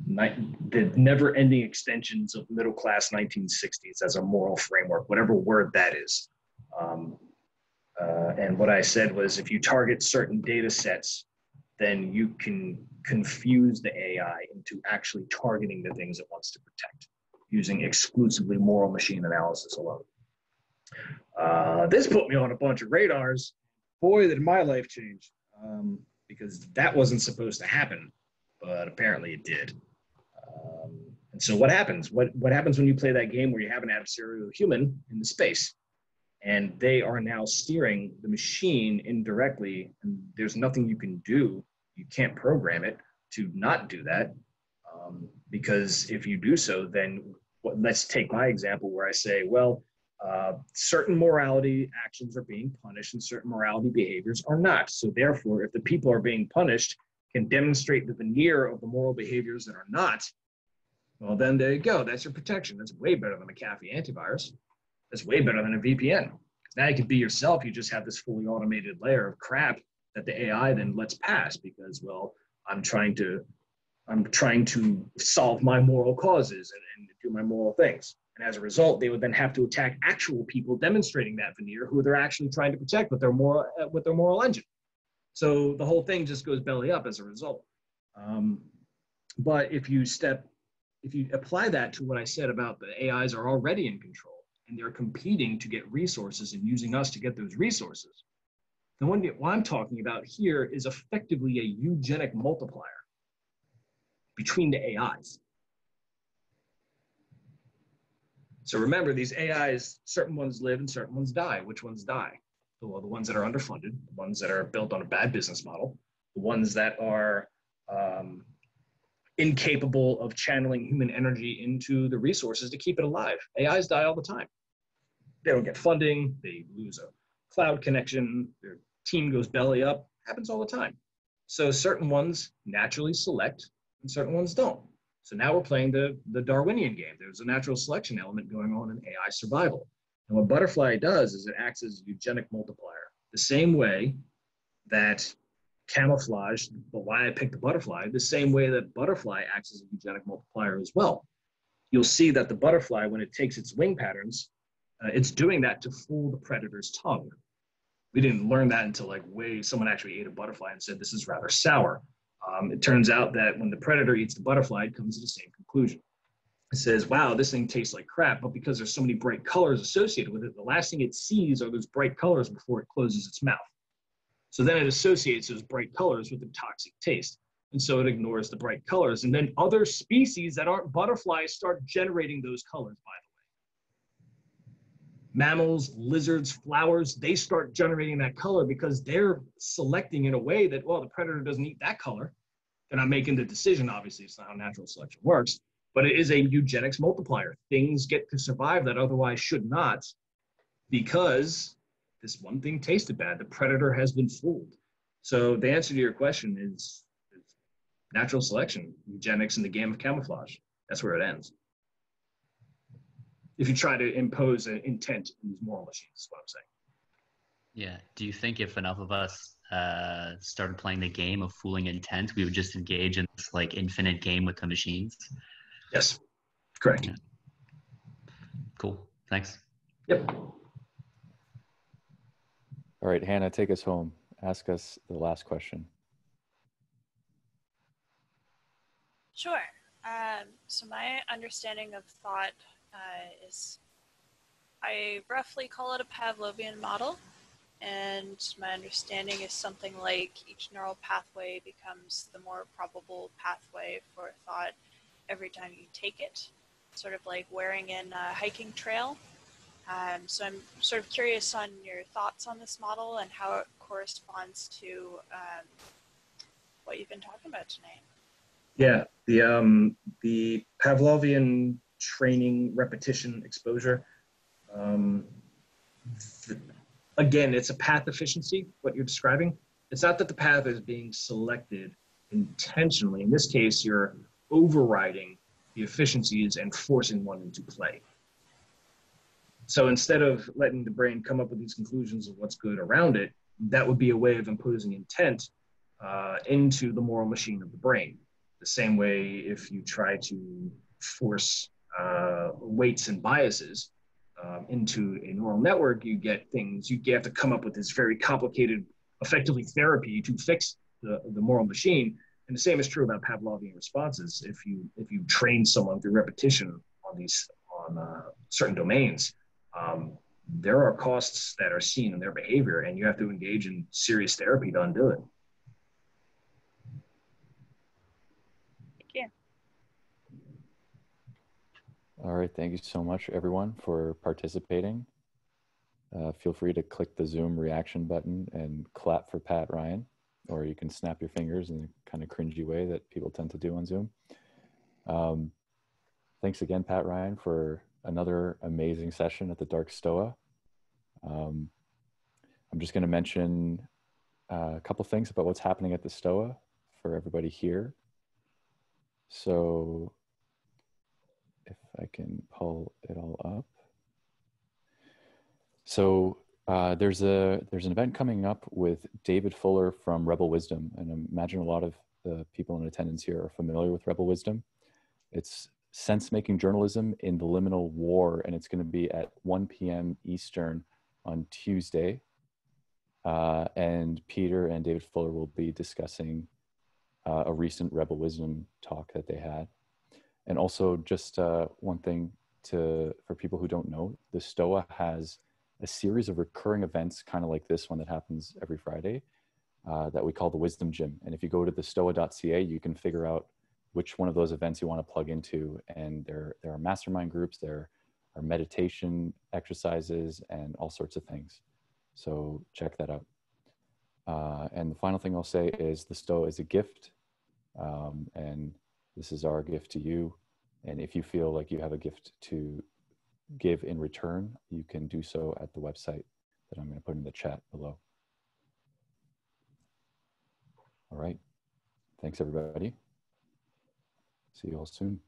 the never-ending extensions of middle-class 1960s as a moral framework, whatever word that is. Um, uh, and what I said was, if you target certain data sets, then you can confuse the AI into actually targeting the things it wants to protect using exclusively moral machine analysis alone. Uh, this put me on a bunch of radars. Boy, did my life change um, because that wasn't supposed to happen, but apparently it did. So, what happens? What what happens when you play that game where you have an adversarial human in the space, and they are now steering the machine indirectly, and there's nothing you can do. You can't program it to not do that, um, because if you do so, then what, let's take my example where I say, well, uh, certain morality actions are being punished and certain morality behaviors are not. So therefore, if the people are being punished can demonstrate the veneer of the moral behaviors that are not, well, then there you go. That's your protection. That's way better than a McAfee antivirus. That's way better than a VPN. Now you can be yourself. You just have this fully automated layer of crap that the AI then lets pass because, well, I'm trying to, I'm trying to solve my moral causes and, and do my moral things. And as a result, they would then have to attack actual people demonstrating that veneer who they're actually trying to protect with their moral, uh, with their moral engine. So the whole thing just goes belly up as a result. Um, but if you step, if you apply that to what I said about the AIs are already in control and they're competing to get resources and using us to get those resources, then what, I'm talking about here is effectively a eugenic multiplier between the AIs. So remember, these AIs, certain ones live and certain ones die. Which ones die? Well, the ones that are underfunded, the ones that are built on a bad business model, the ones that are um, incapable of channeling human energy into the resources to keep it alive. AIs die all the time. They don't get funding, they lose a cloud connection, their team goes belly up, happens all the time. So certain ones naturally select and certain ones don't. So now we're playing the, the Darwinian game. There's a natural selection element going on in AI survival. And what Butterfly does is it acts as a eugenic multiplier. The same way that camouflage, but why I picked the butterfly, the same way that butterfly acts as a eugenic multiplier as well. You'll see that the butterfly, when it takes its wing patterns, uh, it's doing that to fool the predator's tongue. We didn't learn that until like way someone actually ate a butterfly and said this is rather sour. Um, it turns out that when the predator eats the butterfly, it comes to the same conclusion. It says, wow, this thing tastes like crap, but because there's so many bright colors associated with it, the last thing it sees are those bright colors before it closes its mouth. So then it associates those bright colors with the toxic taste. And so it ignores the bright colors. And then other species that aren't butterflies start generating those colors, by the way. Mammals, lizards, flowers, they start generating that color because they're selecting in a way that, well, the predator doesn't eat that color. They're not making the decision, obviously, it's not how natural selection works, but it is a eugenics multiplier. Things get to survive that otherwise should not because this one thing tasted bad. The predator has been fooled. So the answer to your question is, is natural selection, eugenics and the game of camouflage. That's where it ends. If you try to impose an intent in these moral machines, is what I'm saying. Yeah. Do you think if enough of us uh, started playing the game of fooling intent, we would just engage in this like infinite game with the machines? Yes, correct. Yeah. Cool. Thanks. Yep. All right, Hannah, take us home. Ask us the last question. Sure. Um, so my understanding of thought uh, is I roughly call it a Pavlovian model. And my understanding is something like each neural pathway becomes the more probable pathway for thought every time you take it, sort of like wearing in a hiking trail. Um, so I'm sort of curious on your thoughts on this model and how it corresponds to um, what you've been talking about tonight. Yeah, the um, the Pavlovian training repetition exposure. Um, again, it's a path efficiency. What you're describing. It's not that the path is being selected intentionally. In this case, you're overriding the efficiencies and forcing one into play. So instead of letting the brain come up with these conclusions of what's good around it, that would be a way of imposing intent uh, into the moral machine of the brain. The same way, if you try to force uh, weights and biases um, into a neural network, you get things, you have to come up with this very complicated, effectively therapy to fix the, the moral machine. And the same is true about Pavlovian responses. If you if you train someone through repetition on these on uh, certain domains, um, there are costs that are seen in their behavior, and you have to engage in serious therapy to undo it. Thank you. All right. Thank you so much, everyone, for participating. Uh, feel free to click the Zoom reaction button and clap for Pat Ryan, or you can snap your fingers in the kind of cringy way that people tend to do on Zoom. Um, thanks again, Pat Ryan, for another amazing session at the Dark Stoa. Um, I'm just going to mention uh, a couple things about what's happening at the Stoa for everybody here. So if I can pull it all up. So uh, there's a there's an event coming up with David Fuller from Rebel Wisdom, and I imagine a lot of the people in attendance here are familiar with Rebel Wisdom. It's sense making journalism in the liminal war, and it's going to be at 1 p.m. Eastern on Tuesday. Uh, and Peter and David Fuller will be discussing uh, a recent Rebel Wisdom talk that they had. And also, just uh, one thing to for people who don't know, the Stoa has a series of recurring events, kind of like this one that happens every Friday, uh, that we call the Wisdom Gym. And if you go to the stoa.ca, you can figure out which one of those events you want to plug into. And there, there are mastermind groups, there are meditation exercises, and all sorts of things. So check that out. Uh, and the final thing I'll say is the Stoa is a gift. Um, and this is our gift to you. And if you feel like you have a gift to give in return, you can do so at the website that I'm going to put in the chat below. All right. Thanks, everybody. See you all soon.